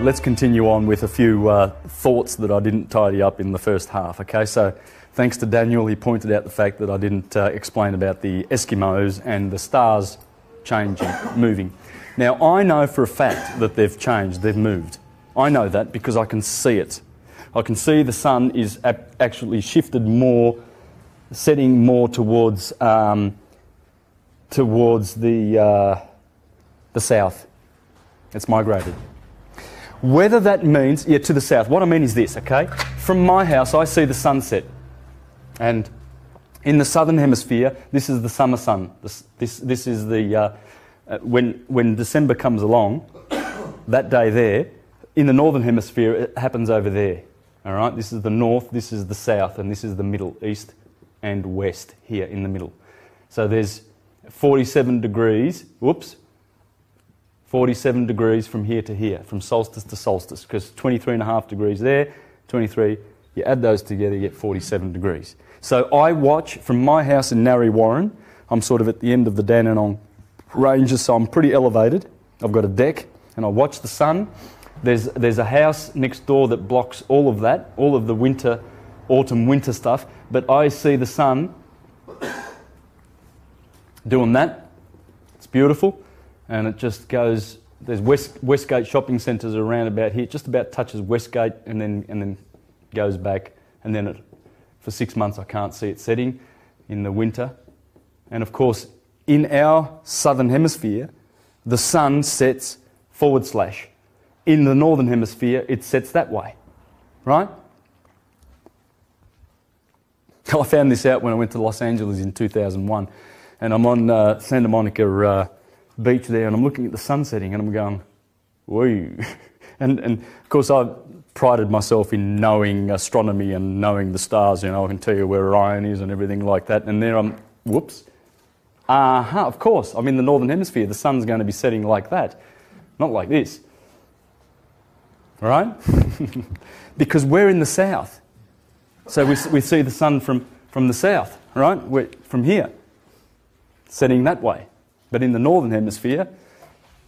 Let's continue on with a few uh, thoughts that I didn't tidy up in the first half. Okay, so thanks to Daniel, he pointed out the fact that I didn't uh, explain about the Eskimos and the stars changing, moving. Now, I know for a fact that they've changed, they've moved. I know that because I can see it. I can see the sun is actually shifted more, setting more towards, um, towards the, uh, the south. It's migrated. Whether that means, yeah, to the south. What I mean is this, okay? From my house, I see the sunset. And in the southern hemisphere, this is the summer sun. This, this, this is the, uh, uh, when, when December comes along, that day there, in the northern hemisphere, it happens over there. All right? This is the north, this is the south, and this is the middle, east and west here in the middle. So there's 47 degrees, whoops, 47 degrees from here to here, from solstice to solstice, because 23 and a half degrees there, 23, you add those together, you get 47 degrees. So I watch from my house in Narre Warren, I'm sort of at the end of the Dandenong Ranges, so I'm pretty elevated. I've got a deck, and I watch the sun. There's, there's a house next door that blocks all of that, all of the winter, autumn, winter stuff, but I see the sun doing that. It's beautiful and it just goes. There's West, Westgate shopping centres around about here. It just about touches Westgate and then and then goes back. And then it, for six months I can't see it setting in the winter. And of course, in our southern hemisphere, the sun sets forward slash. In the northern hemisphere, it sets that way, right? I found this out when I went to Los Angeles in 2001, and I'm on uh, Santa Monica uh, beach there and I'm looking at the sun setting and I'm going, whoa. And, and of course, I've prided myself in knowing astronomy and knowing the stars. You know, I can tell you where Orion is and everything like that. And there I'm, whoops. Ah, uh-huh, of course, I'm in the northern hemisphere. The sun's going to be setting like that, not like this. Right? because we're in the south. So we, we see the sun from, from the south, right? We're from here, setting that way. But in the northern hemisphere,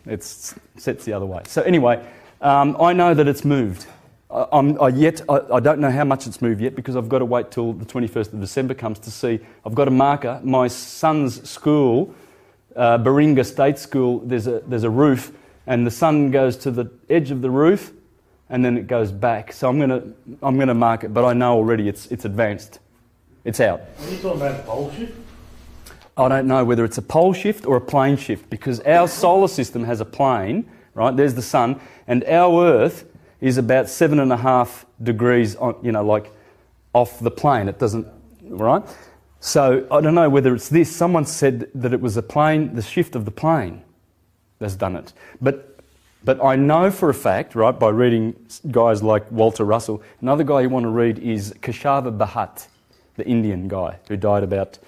it sets the other way. So, anyway, um, I know that it's moved. I, I yet, I, I, don't know how much it's moved yet because I've got to wait till the 21st of December comes to see. I've got a marker. My son's school, uh, Baringa State School, there's a, there's a roof, and the sun goes to the edge of the roof and then it goes back. So I'm going to I'm to mark it, but I know already it's, it's advanced. It's out. Are you talking about shift? I don't know whether it's a pole shift or a plane shift because our solar system has a plane, right? There's the sun, and our Earth is about seven and a half degrees, on, you know, like off the plane. It doesn't, right? So I don't know whether it's this. Someone said that it was a plane, the shift of the plane that's done it. But, but I know for a fact, right, by reading guys like Walter Russell, another guy you want to read is Keshava Bhatt, the Indian guy who died about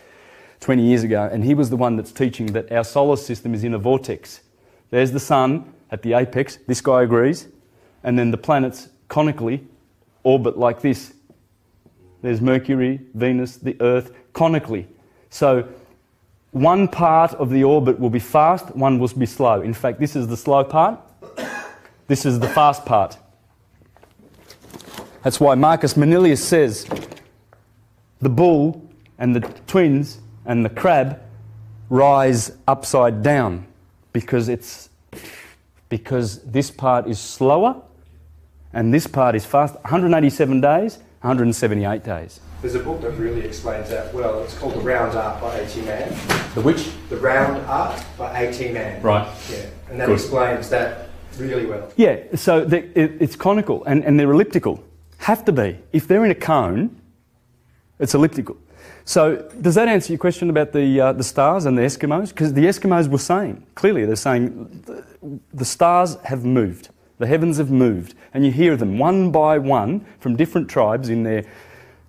20 years ago, and he was the one that's teaching that our solar system is in a vortex. There's the sun at the apex, this guy agrees, and then the planets conically orbit like this. There's Mercury, Venus, the Earth, conically. So one part of the orbit will be fast, one will be slow. In fact, this is the slow part, this is the fast part. That's why Marcus Manilius says the bull and the twins and the crab rise upside down because it's because this part is slower and this part is fast. 187 days 178 days. There's a book that really explains that well. It's called the round art by A.T. Mann the which? The round art by A.T. Mann right. Yeah. And that Good. explains that really well. Yeah so it, it's conical and, and they're elliptical. Have to be. If they're in a cone it's elliptical so, does that answer your question about the, uh, the stars and the Eskimos? Because the Eskimos were saying, clearly, they're saying the, the stars have moved, the heavens have moved, and you hear them one by one from different tribes in their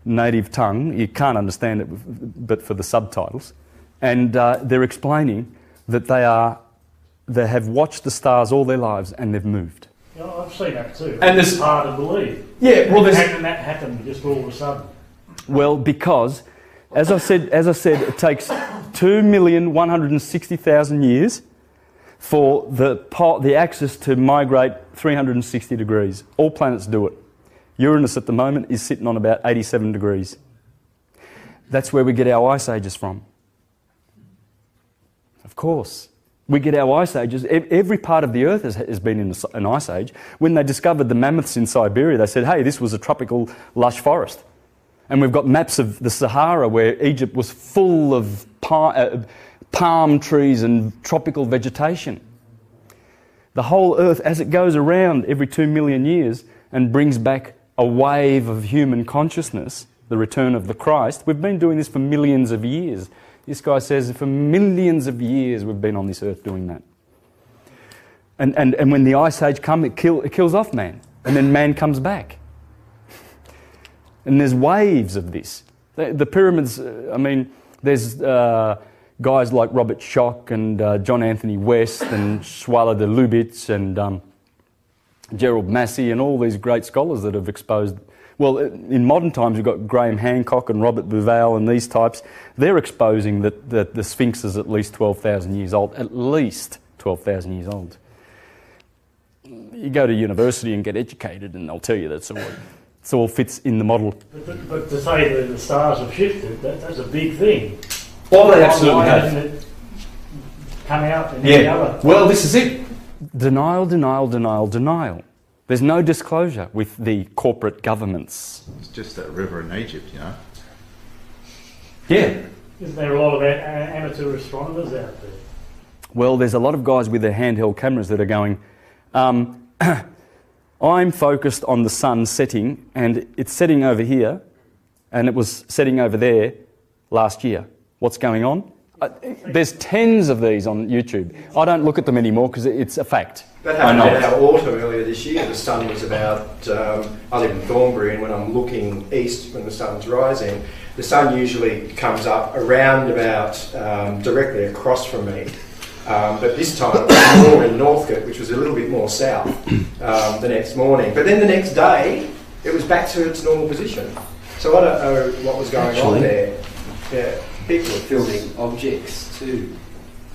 native tongue. You can't understand it, but for the subtitles. And uh, they're explaining that they, are, they have watched the stars all their lives and they've moved. Yeah, I've seen that too. And it's hard to believe. Yeah, well, how can that happen just all of a sudden? Well, because as I said, as I said it takes 2,160,000 years for the, the axis to migrate 360 degrees. All planets do it. Uranus at the moment is sitting on about 87 degrees. That's where we get our ice ages from. Of course. We get our ice ages. Every part of the Earth has, has been in an ice age. When they discovered the mammoths in Siberia, they said, hey, this was a tropical lush forest. And we've got maps of the Sahara where Egypt was full of palm, uh, palm trees and tropical vegetation. The whole Earth, as it goes around every two million years and brings back a wave of human consciousness, the return of the Christ, we've been doing this for millions of years. This guy says for millions of years we've been on this earth doing that. And, and, and when the ice age comes, it, kill, it kills off man. And then man comes back. And there's waves of this. The, pyramids, uh, I mean, there's uh, guys like Robert Schoch and uh, John Anthony West and Schwaller de Lubicz and um, Gerald Massey and all these great scholars that have exposed well, in modern times, you've got Graham Hancock and Robert Bauval and these types. They're exposing that, that the Sphinx is at least 12,000 years old, at least 12,000 years old. You go to university and get educated, and they'll tell you that's all. It all fits in the model. But, but, but, to say that the stars have shifted, that, that's a big thing. Well, they absolutely have. come out in yeah. other? Well, this is it. Denial, denial, denial, denial. There's no disclosure with the corporate governments. It's just that river in Egypt, you know. Yeah. Isn't there a lot of amateur astronomers out there? Well, there's a lot of guys with their handheld cameras that are going, um, I'm focused on the sun setting, and it's setting over here, and it was setting over there last year. What's going on? Uh, there's tens of these on YouTube. I don't look at them anymore because it's a fact. That happened in our autumn earlier this year. The sun was about, um, I live in Thornbury, and when I'm looking east when the sun's rising, the sun usually comes up around about um, directly across from me. Um, but this time it was more in Northcote, which was a little bit more south um, the next morning. But then the next day, it was back to its normal position. So I don't know what was going Actually, on there. Yeah. People are filming objects too,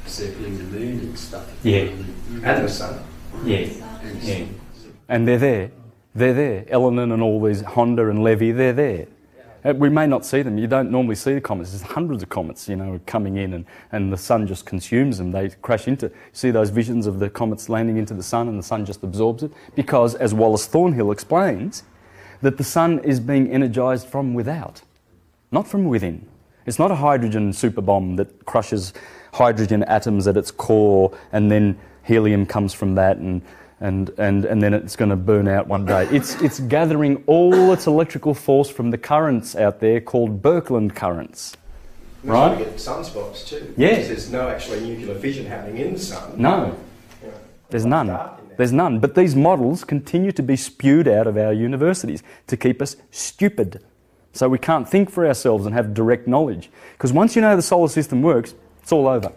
circling the moon and stuff. Yeah. And the sun. Yeah. yeah. And they're there. They're there. Elenin and all these, Honda and Levy, they're there. Uh, we may not see them. You don't normally see the comets. There's hundreds of comets, you know, coming in and, and the sun just consumes them. They crash into, see those visions of the comets landing into the sun and the sun just absorbs it? Because, as Wallace Thornhill explains, that the sun is being energized from without, not from within. It's not a hydrogen super bomb that crushes hydrogen atoms at its core and then helium comes from that and, and, and, and then it's going to burn out one day. It's, it's gathering all its electrical force from the currents out there called Birkeland currents. We're right? trying to get sunspots too. Yeah. There's no actually nuclear fission happening in the sun. No. there's none. There. There's none. But these models continue to be spewed out of our universities to keep us stupid. So we can't think for ourselves and have direct knowledge. Because once you know the solar system works, it's all over.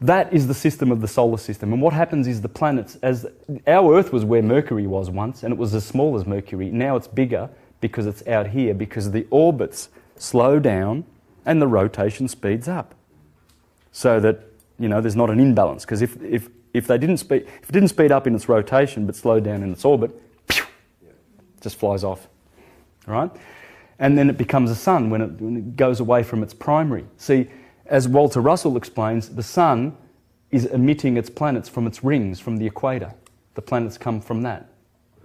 That is the system of the solar system. And what happens is the planets, as our Earth was where Mercury was once, and it was as small as Mercury. Now it's bigger because it's out here, because the orbits slow down and the rotation speeds up. So that, you know, there's not an imbalance. Because if, if, if, they didn't speed, if it didn't speed up in its rotation but slowed down in its orbit, it just flies off. All right? And then it becomes a sun when it, when it goes away from its primary. See, as Walter Russell explains, the sun is emitting its planets from its rings, from the equator. The planets come from that.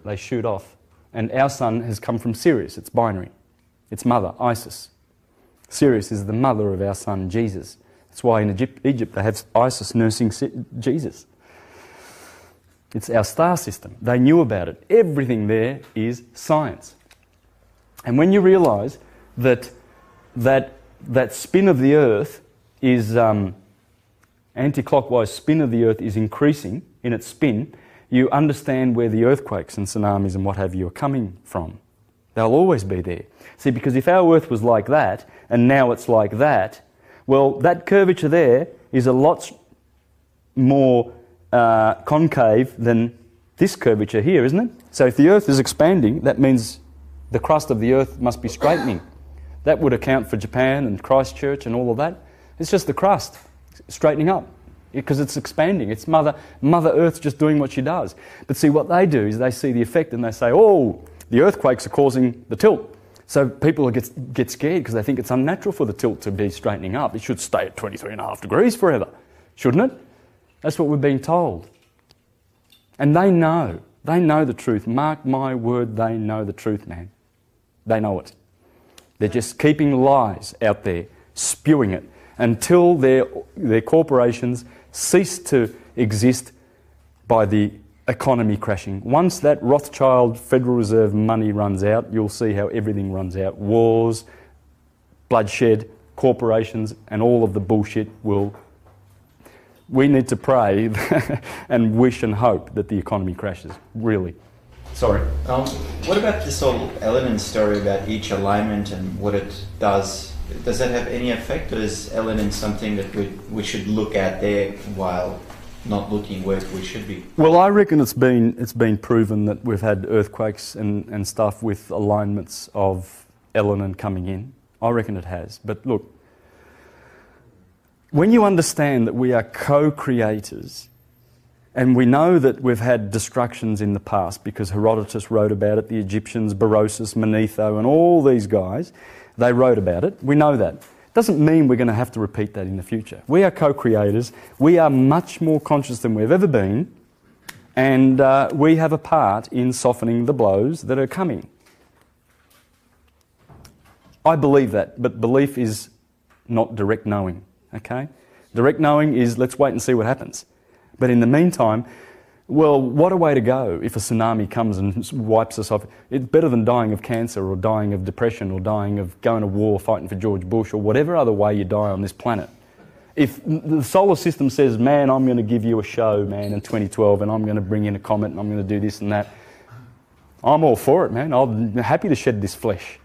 They shoot off. And our sun has come from Sirius, it's binary. Its mother, Isis. Sirius is the mother of our son, Jesus. That's why in Egypt, Egypt they have Isis nursing Jesus. It's our star system. They knew about it. Everything there is science. And when you realize that that, that spin of the earth is um, anti-clockwise spin of the Earth is increasing in its spin, you understand where the earthquakes and tsunamis and what have you are coming from. They'll always be there. See, because if our Earth was like that and now it's like that, well, that curvature there is a lot more uh, concave than this curvature here, isn't it? So if the Earth is expanding, that means the crust of the Earth must be straightening. That would account for Japan and Christchurch and all of that. It's just the crust straightening up. because it's expanding. It's Mother, Mother Earth just doing what she does. But see, what they do is they see the effect and they say, oh, the earthquakes are causing the tilt. So people get, get scared because they think it's unnatural for the tilt to be straightening up. It should stay at 23.5 degrees forever, shouldn't it? That's what we're being told. And they know. They know the truth. Mark my word, they know the truth, man. They know it. They're just keeping lies out there, spewing it, until their, their corporations cease to exist by the economy crashing. Once that Rothschild Federal Reserve money runs out, you'll see how everything runs out. Wars, bloodshed, corporations, and all of the bullshit will. We need to pray and wish and hope that the economy crashes, really. Sorry. Um, what about this whole Elenin story about each alignment and what it does? Does that have any effect, or is Elenin something that we, we should look at there while not looking where we should be? Well, I reckon it's been it's been proven that we've had earthquakes and, and stuff with alignments of Elenin coming in. I reckon it has. But look, when you understand that we are co-creators, and we know that we've had destructions in the past because Herodotus wrote about it, the Egyptians, Berosus, Manetho, and all these guys, they wrote about it. We know that doesn't mean we're going to have to repeat that in the future. We are co creators, we are much more conscious than we've ever been, and uh, we have a part in softening the blows that are coming. I believe that, but belief is not direct knowing, okay? Direct knowing is let's wait and see what happens. But in the meantime, well, what a way to go if a tsunami comes and wipes us off. It's better than dying of cancer or dying of depression or dying of going to war fighting for George Bush or whatever other way you die on this planet. If the solar system says, man, I'm going to give you a show, man, in 2012 and I'm going to bring in a comet and I'm going to do this and that, I'm all for it, man. I'm happy to shed this flesh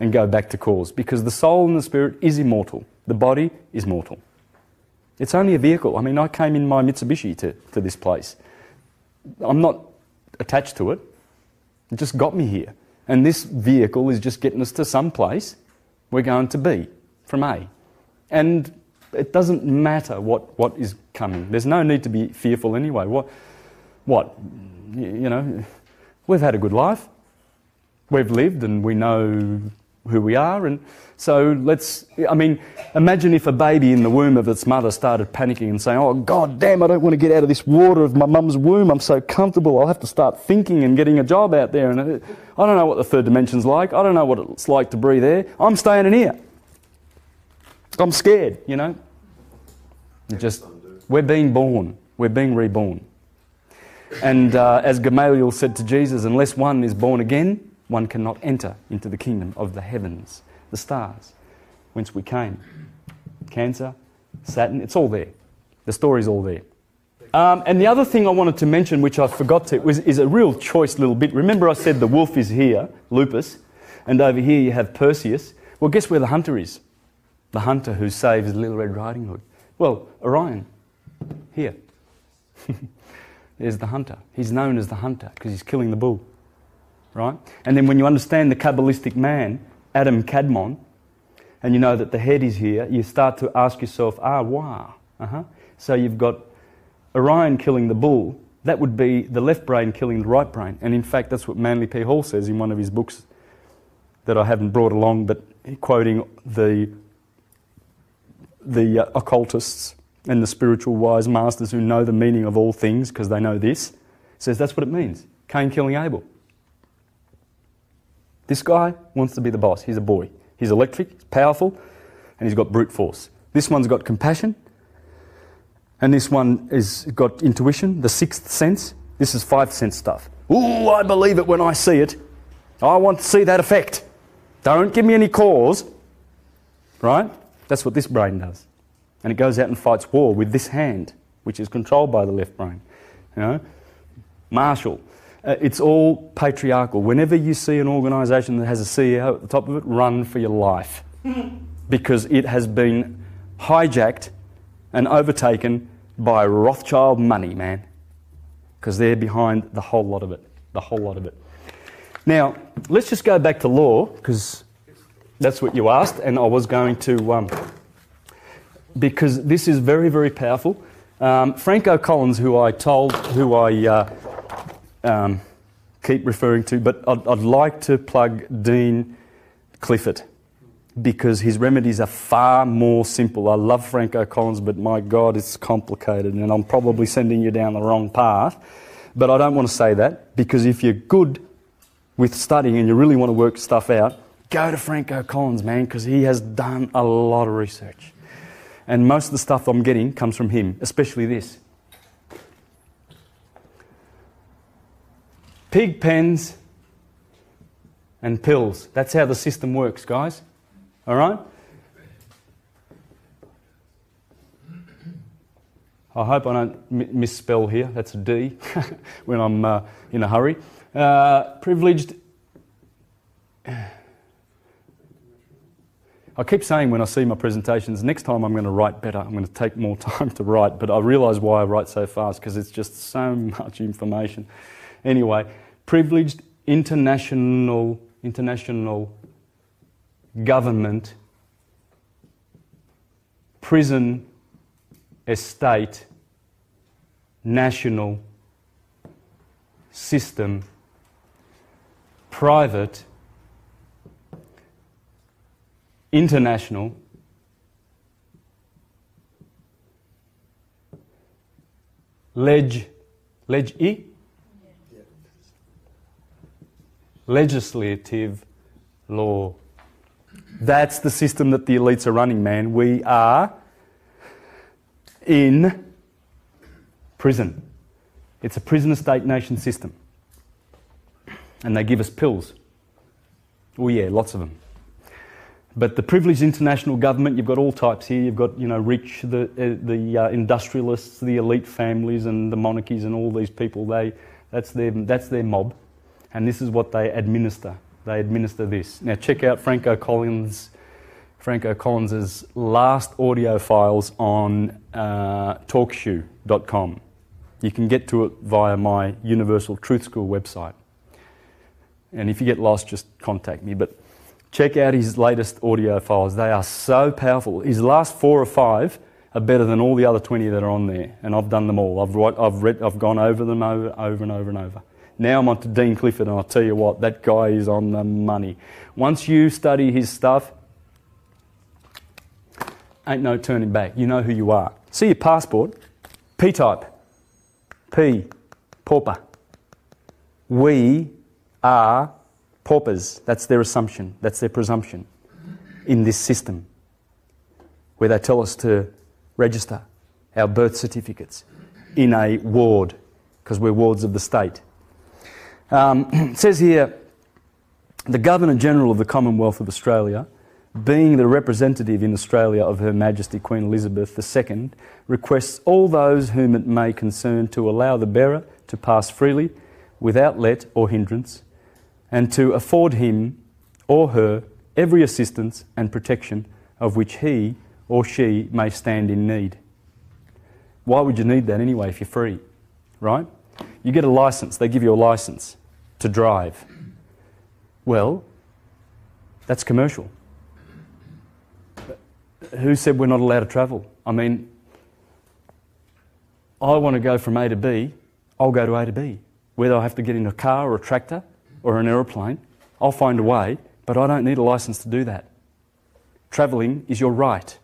and go back to cause because the soul and the spirit is immortal, the body is mortal. It's only a vehicle. I mean, I came in my Mitsubishi to, to this place. I'm not attached to it. It just got me here. And this vehicle is just getting us to some place we're going to be from A. And it doesn't matter what, what is coming. There's no need to be fearful anyway. What? What? You know, we've had a good life. We've lived and we know who we are. And so let's, I mean, imagine if a baby in the womb of its mother started panicking and saying, Oh, God damn, I don't want to get out of this water of my mum's womb. I'm so comfortable. I'll have to start thinking and getting a job out there. And I don't know what the third dimension's like. I don't know what it's like to breathe there. I'm staying in here. I'm scared, you know. Just, we're being born. We're being reborn. And uh, as Gamaliel said to Jesus, unless one is born again, one cannot enter into the kingdom of the heavens, the stars, whence we came. Cancer, Saturn, it's all there. The story's all there. Um, and the other thing I wanted to mention, which I forgot to, was, is a real choice little bit. Remember, I said the wolf is here, Lupus, and over here you have Perseus. Well, guess where the hunter is? The hunter who saves Little Red Riding Hood. Well, Orion, here. There's the hunter. He's known as the hunter because he's killing the bull right? And then when you understand the Kabbalistic man, Adam Kadmon, and you know that the head is here, you start to ask yourself, ah, wow. Uh-huh. So you've got Orion killing the bull. That would be the left brain killing the right brain. And in fact, that's what Manly P. Hall says in one of his books that I haven't brought along, but quoting the, the uh, occultists and the spiritual wise masters who know the meaning of all things because they know this, says that's what it means. Cain killing Abel. This guy wants to be the boss. He's a boy. He's electric, he's powerful, and he's got brute force. This one's got compassion, and this one has got intuition, the sixth sense. This is five sense stuff. Ooh, I believe it when I see it. I want to see that effect. Don't give me any cause. Right? That's what this brain does. And it goes out and fights war with this hand, which is controlled by the left brain. You know? Marshall, uh, it's all patriarchal. Whenever you see an organisation that has a CEO at the top of it, run for your life because it has been hijacked and overtaken by Rothschild money, man. Because they're behind the whole lot of it. The whole lot of it. Now, let's just go back to law because that's what you asked, and I was going to. Um, because this is very, very powerful. Um, Frank O'Collins, who I told, who I uh, um, keep referring to, but I'd, I'd like to plug Dean Clifford because his remedies are far more simple. I love Frank O'Collins, but my God, it's complicated, and I'm probably sending you down the wrong path. But I don't want to say that because if you're good with studying and you really want to work stuff out, go to Frank O'Collins, man, because he has done a lot of research. And most of the stuff I'm getting comes from him, especially this. Pig pens and pills. That's how the system works, guys. All right? I hope I don't misspell here. That's a D when I'm uh, in a hurry. Uh, privileged. I keep saying when I see my presentations, next time I'm going to write better. I'm going to take more time to write, but I realise why I write so fast because it's just so much information. Anyway, privileged international international government prison estate national system private international ledge, ledge e legislative law. That's the system that the elites are running, man. We are in prison. It's a prison state nation system. And they give us pills. Oh, yeah, lots of them. But the privileged international government, you've got all types here. You've got, you know, rich, the, uh, the uh, industrialists, the elite families, and the monarchies, and all these people. They, that's, their, that's their mob. And this is what they administer. They administer this. Now, check out Frank O'Collins. Frank O'Collins's last audio files on uh, talkshoe.com. You can get to it via my Universal Truth School website. And if you get lost, just contact me. But check out his latest audio files. They are so powerful. His last four or five are better than all the other 20 that are on there. And I've done them all. I've, I've, read, I've gone over them over, over and over and over. Now I'm on to Dean Clifford, and I'll tell you what, that guy is on the money. Once you study his stuff, ain't no turning back. You know who you are. See your passport, P type. P, pauper. We are paupers. That's their assumption, that's their presumption in this system where they tell us to register our birth certificates in a ward because we're wards of the state. Um, it says here the Governor General of the Commonwealth of Australia, being the representative in Australia of Her Majesty Queen Elizabeth II, requests all those whom it may concern to allow the bearer to pass freely without let or hindrance and to afford him or her every assistance and protection of which he or she may stand in need. Why would you need that anyway if you're free? Right? You get a license, they give you a license to drive. Well, that's commercial. Who said we're not allowed to travel? I mean, I want to go from A to B, I'll go to A to B. Whether I have to get in a car or a tractor or an aeroplane, I'll find a way, but I don't need a license to do that. Travelling is your right.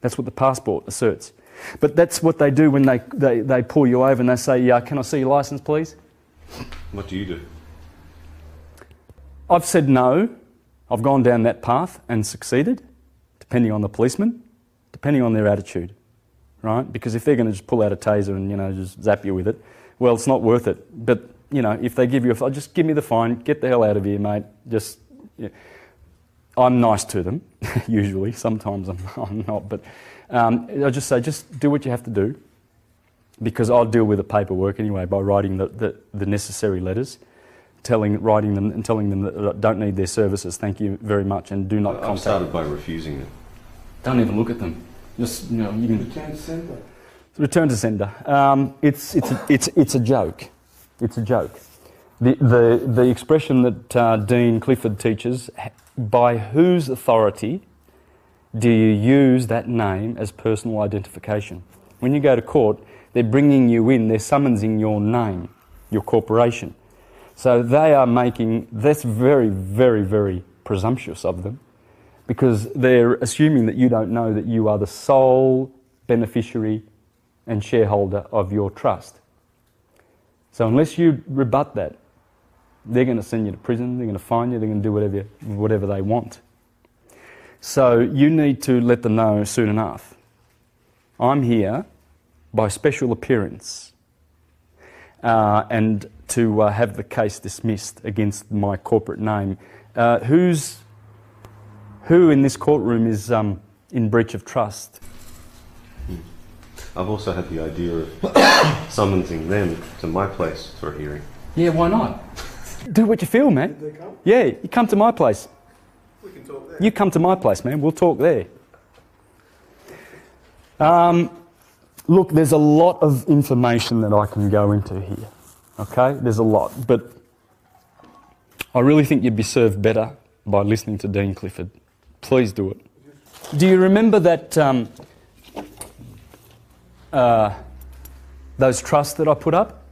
That's what the passport asserts. But that's what they do when they, they, they pull you over and they say, yeah, Can I see your license, please? What do you do? I've said no. I've gone down that path and succeeded, depending on the policeman, depending on their attitude, right? Because if they're going to just pull out a taser and you know just zap you with it, well, it's not worth it. But you know, if they give you a, just give me the fine, get the hell out of here, mate. Just, yeah. I'm nice to them, usually. Sometimes I'm, I'm not, but um, I just say, just do what you have to do, because I'll deal with the paperwork anyway by writing the, the, the necessary letters telling, writing them and telling them that I don't need their services. Thank you very much, and do not I've contact. started by refusing it. Don't even look at them. Just you know, you can Return to sender. return to sender. Um, it's it's a, it's it's a joke. It's a joke. The the the expression that uh, Dean Clifford teaches, by whose authority do you use that name as personal identification? When you go to court, they're bringing you in, they're summoning your name, your corporation. So they are making, that's very, very, very presumptuous of them because they're assuming that you don't know that you are the sole beneficiary and shareholder of your trust. So unless you rebut that, they're going to send you to prison, they're going to fine you, they're going to do whatever, whatever they want. So you need to let them know soon enough. I'm here by special appearance and to uh, have the case dismissed against my corporate name. Uh, who's, who in this courtroom is um, in breach of trust? I've also had the idea of summoning them to my place for a hearing. Yeah, why not? Do what you feel, man. Yeah, you come to my place. We can talk there. You come to my place, man. We'll talk there. Um, look, there's a lot of information that I can go into here. Okay? There's a lot. But I really think you'd be served better by listening to Dean Clifford. Please do it. Do you remember that um, uh, those trusts that I put up?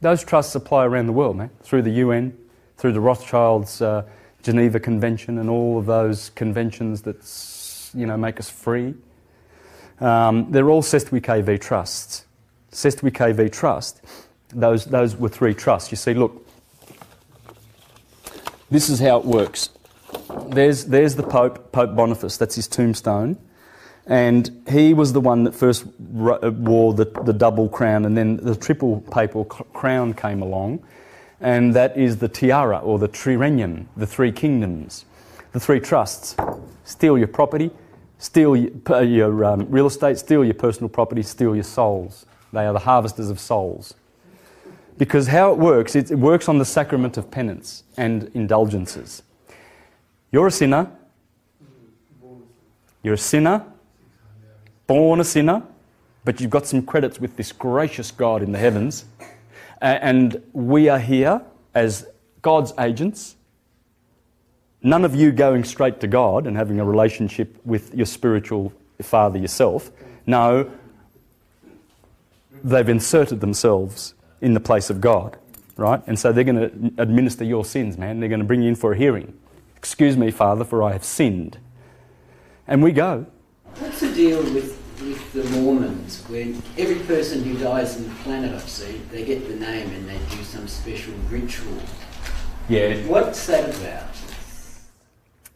Those trusts apply around the world, man, through the UN, through the Rothschilds uh, Geneva Convention, and all of those conventions that you know make us free. Um, they're all Cestui Que Vie trusts. Cestui Que Vie Trust. Those those were three trusts. You see, look. This is how it works. There's there's the Pope, Pope Boniface. That's his tombstone. And he was the one that first wore the, the double crown, and then the triple papal crown came along, and that is the tiara or the triregnum, the three kingdoms, the three trusts. Steal your property, steal your, your um, real estate, steal your personal property, steal your souls. They are the harvesters of souls. Because how it works, it, it works on the sacrament of penance and indulgences. You're a sinner. You're a sinner born a sinner, but you've got some credits with this gracious God in the heavens. And we are here as God's agents. None of you going straight to God and having a relationship with your spiritual father yourself. No, they've inserted themselves in the place of God, right? And so they're going to administer your sins, man. They're going to bring you in for a hearing. Excuse me, Father, for I have sinned. And we go. What's the deal with with the Mormons, when every person who dies on the planet I've seen, they get the name and they do some special ritual. Yeah. What's that about?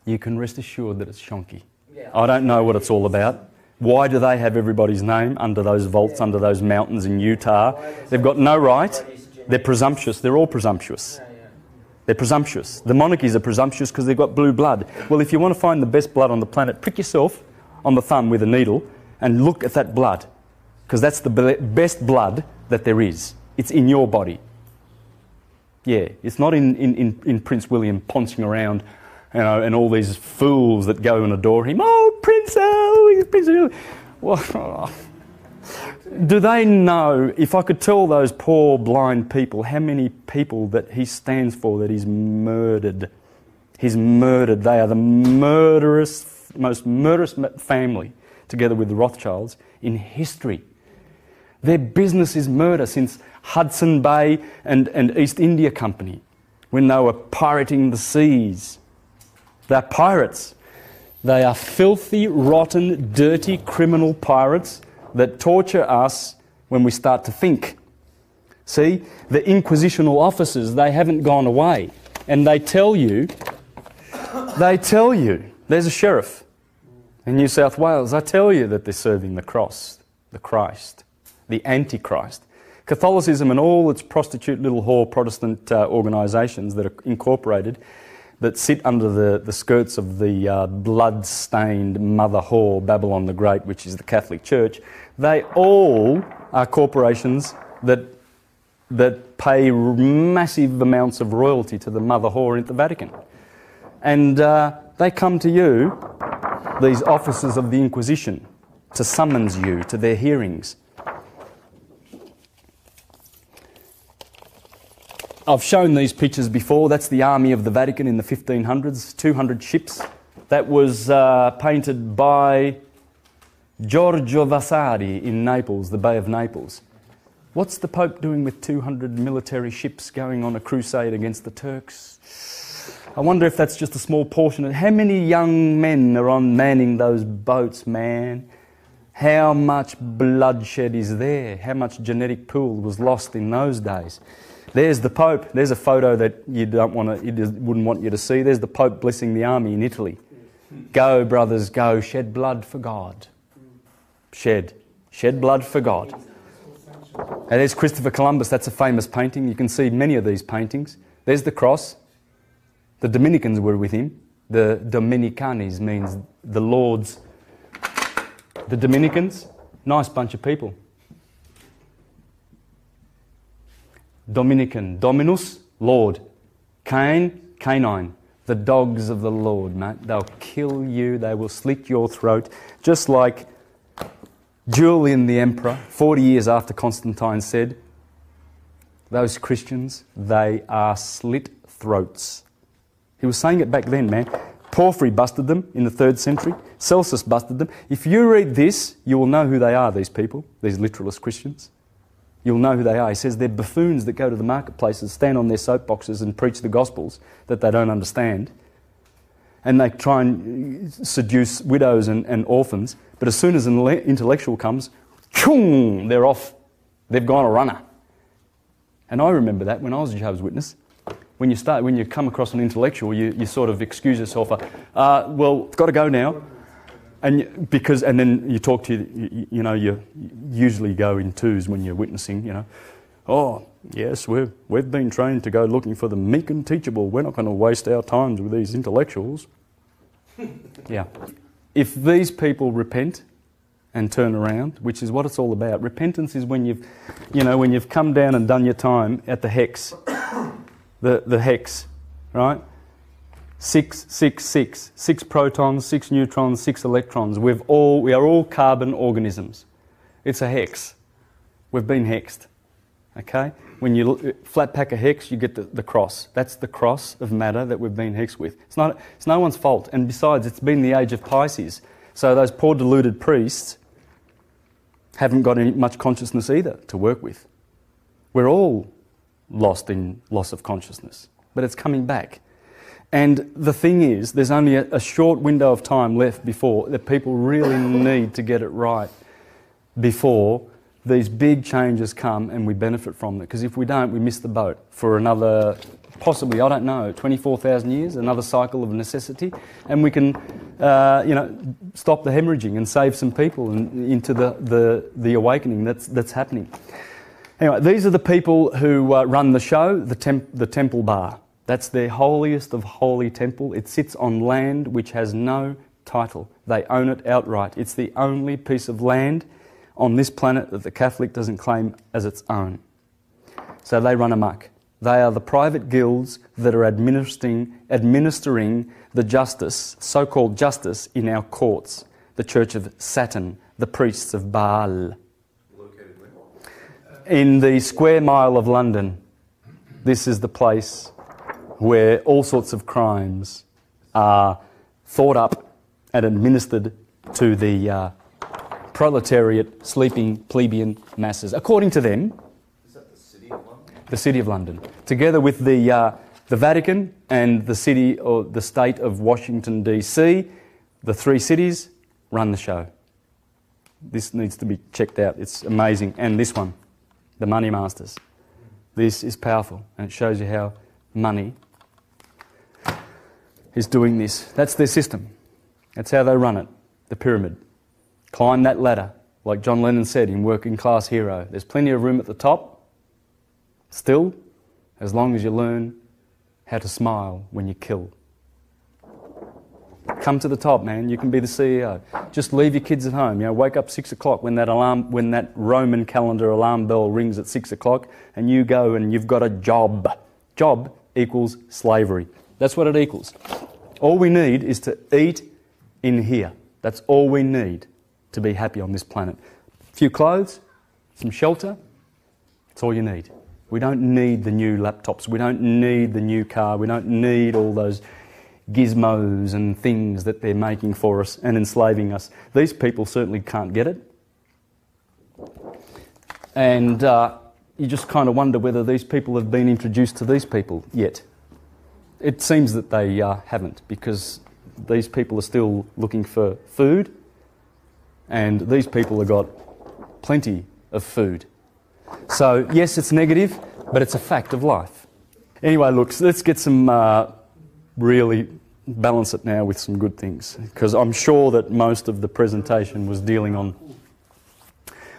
You can rest assured that it's shonky. Yeah. I don't know what it's all about. Why do they have everybody's name under those vaults, yeah. under those mountains in Utah? They've got no right. They're presumptuous. They're all presumptuous. They're presumptuous. The monarchies are presumptuous because they've got blue blood. Well, if you want to find the best blood on the planet, prick yourself on the thumb with a needle and look at that blood because that's the best blood that there is. It's in your body. Yeah, it's not in, in, in, in Prince William poncing around you know, and all these fools that go and adore him. Oh, Prince Louis, Prince do they know, if I could tell those poor blind people how many people that he stands for that he's murdered? He's murdered. They are the murderous, most murderous family together with the Rothschilds in history. Their business is murder since Hudson Bay and, and East India Company, when they were pirating the seas. They're pirates. They are filthy, rotten, dirty, criminal pirates that torture us when we start to think. See, the inquisitional officers, they haven't gone away. And they tell you, they tell you, there's a sheriff. In New South Wales, I tell you that they're serving the cross, the Christ, the Antichrist. Catholicism and all its prostitute little whore Protestant uh, organisations that are incorporated, that sit under the, the skirts of the uh, blood stained mother whore, Babylon the Great, which is the Catholic Church, they all are corporations that, that pay massive amounts of royalty to the mother whore in the Vatican. And uh, they come to you these officers of the Inquisition to summons you to their hearings. I've shown these pictures before. That's the army of the Vatican in the 1500s, 200 ships. that was uh, painted by Giorgio Vasari in Naples, the Bay of Naples. What's the Pope doing with 200 military ships going on a crusade against the Turks? I wonder if that's just a small portion how many young men are on manning those boats, man? How much bloodshed is there? How much genetic pool was lost in those days? There's the Pope. There's a photo that you don't want to, you wouldn't want you to see. There's the Pope blessing the army in Italy. Go, brothers, go, shed blood for God. Shed. Shed blood for God. And there's Christopher Columbus. That's a famous painting. You can see many of these paintings. There's the cross. The Dominicans were with him. The Dominicanis means the Lord's. The Dominicans, nice bunch of people. Dominican, Dominus, Lord. Cain, canine. The dogs of the Lord, mate. They'll kill you, they will slit your throat. Just like Julian the Emperor, 40 years after Constantine, said, Those Christians, they are slit throats. He was saying it back then, man. Porphyry busted them in the third century. Celsus busted them. If you read this, you will know who they are, these people, these literalist Christians. You'll know who they are. He says they're buffoons that go to the marketplaces, stand on their soapboxes, and preach the gospels that they don't understand. And they try and seduce widows and, and orphans. But as soon as an intellectual comes, chung, they're off. They've gone a runner. And I remember that when I was a Jehovah's Witness when you start, when you come across an intellectual, you, you sort of excuse yourself. Uh, well, got to go now, and because and then you talk to you, you know you usually go in twos when you're witnessing. You know, oh yes, we've we've been trained to go looking for the meek and teachable. We're not going to waste our times with these intellectuals. yeah, if these people repent and turn around, which is what it's all about. Repentance is when you've, you know, when you've come down and done your time at the hex the, the hex, right? Six, six, six. Six protons, six neutrons, six electrons. We've all, we are all carbon organisms. It's a hex. We've been hexed. Okay? When you flat pack a hex, you get the, the cross. That's the cross of matter that we've been hexed with. It's, not, it's no one's fault. And besides, it's been the age of Pisces. So those poor deluded priests haven't got any, much consciousness either to work with. We're all lost in loss of consciousness, but it's coming back. And the thing is, there's only a, a short window of time left before that people really need to get it right before these big changes come and we benefit from it. Because if we don't, we miss the boat for another, possibly, I don't know, 24,000 years, another cycle of necessity. And we can, uh, you know, stop the hemorrhaging and save some people and, into the, the, the awakening that's, that's happening. Anyway, these are the people who uh, run the show, the, temp- the temple bar. That's their holiest of holy temple. It sits on land which has no title. They own it outright. It's the only piece of land on this planet that the Catholic doesn't claim as its own. So they run amok. They are the private guilds that are administering, administering the justice, so called justice, in our courts. The Church of Saturn, the priests of Baal in the square mile of London, this is the place where all sorts of crimes are thought up and administered to the uh, proletariat, sleeping plebeian masses. According to them, the city of London? The city of London, together with the, uh, the Vatican and the city or the state of Washington, D.C., the three cities run the show. This needs to be checked out. It's amazing. And this one the money masters. This is powerful and it shows you how money is doing this. That's their system. That's how they run it, the pyramid. Climb that ladder, like John Lennon said in Working Class Hero. There's plenty of room at the top. Still, as long as you learn how to smile when you kill. Come to the top, man. You can be the CEO. Just leave your kids at home. You know, wake up six o'clock when that alarm, when that Roman calendar alarm bell rings at six o'clock, and you go and you've got a job. Job equals slavery. That's what it equals. All we need is to eat in here. That's all we need to be happy on this planet. A few clothes, some shelter. That's all you need. We don't need the new laptops. We don't need the new car. We don't need all those gizmos and things that they're making for us and enslaving us. These people certainly can't get it. And uh, you just kind of wonder whether these people have been introduced to these people yet. It seems that they uh, haven't because these people are still looking for food and these people have got plenty of food. So, yes, it's negative, but it's a fact of life. Anyway, look, let's get some uh, really balance it now with some good things because I'm sure that most of the presentation was dealing on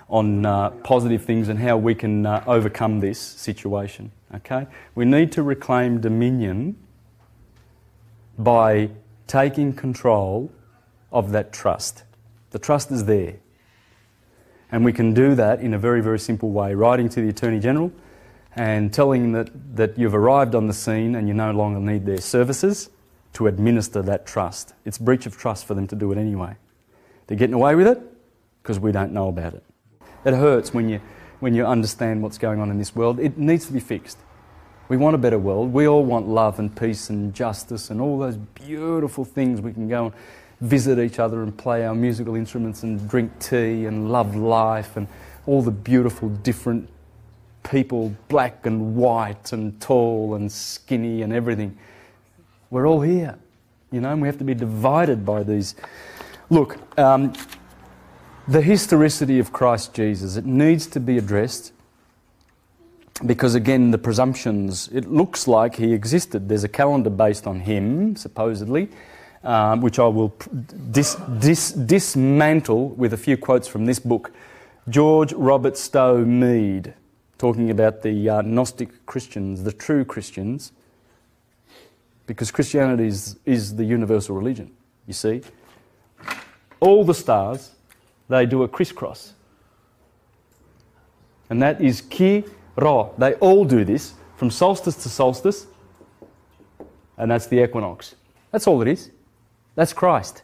on uh, positive things and how we can uh, overcome this situation. Okay, we need to reclaim dominion by taking control of that trust. The trust is there. And we can do that in a very, very simple way, writing to the Attorney General and telling that, that you've arrived on the scene and you no longer need their services to administer that trust. It's breach of trust for them to do it anyway. They're getting away with it because we don't know about it. It hurts when you, when you understand what's going on in this world. It needs to be fixed. We want a better world. We all want love and peace and justice and all those beautiful things we can go and visit each other and play our musical instruments and drink tea and love life and all the beautiful different people, black and white and tall and skinny and everything. We're all here, you know, and we have to be divided by these. Look, um, the historicity of Christ Jesus, it needs to be addressed because, again, the presumptions, it looks like he existed. There's a calendar based on him, supposedly um, which I will dis, dis, dismantle with a few quotes from this book. George Robert Stowe Mead, talking about the uh, Gnostic Christians, the true Christians, because Christianity is, is the universal religion, you see. All the stars, they do a crisscross. And that is ki ra. They all do this from solstice to solstice, and that's the equinox. That's all it is. That's Christ.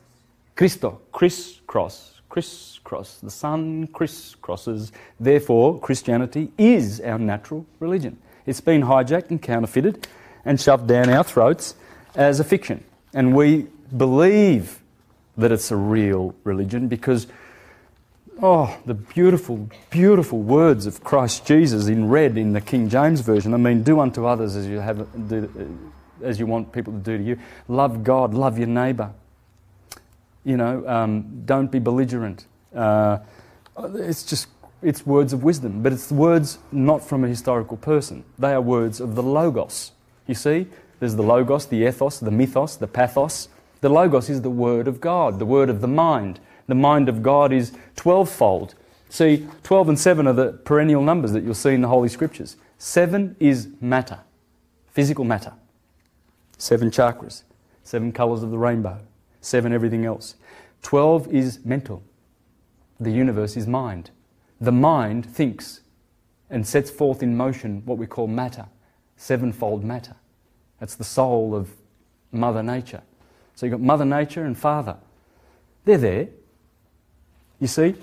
Christo, crisscross, crisscross. The sun crisscrosses. Therefore, Christianity is our natural religion. It's been hijacked and counterfeited and shoved down our throats as a fiction. And we believe that it's a real religion because, oh, the beautiful, beautiful words of Christ Jesus in red in the King James Version. I mean, do unto others as you, have, do, as you want people to do to you. Love God, love your neighbour. You know, um, don't be belligerent. Uh, it's just it's words of wisdom, but it's words not from a historical person. They are words of the logos. You see, there's the logos, the ethos, the mythos, the pathos. The logos is the word of God, the word of the mind. The mind of God is twelvefold. See, 12 and 7 are the perennial numbers that you'll see in the Holy Scriptures. 7 is matter, physical matter. Seven chakras, seven colours of the rainbow seven, everything else. 12 is mental. The universe is mind. The mind thinks and sets forth in motion what we call matter, sevenfold matter. That's the soul of Mother Nature. So you've got Mother Nature and Father. They're there. You see?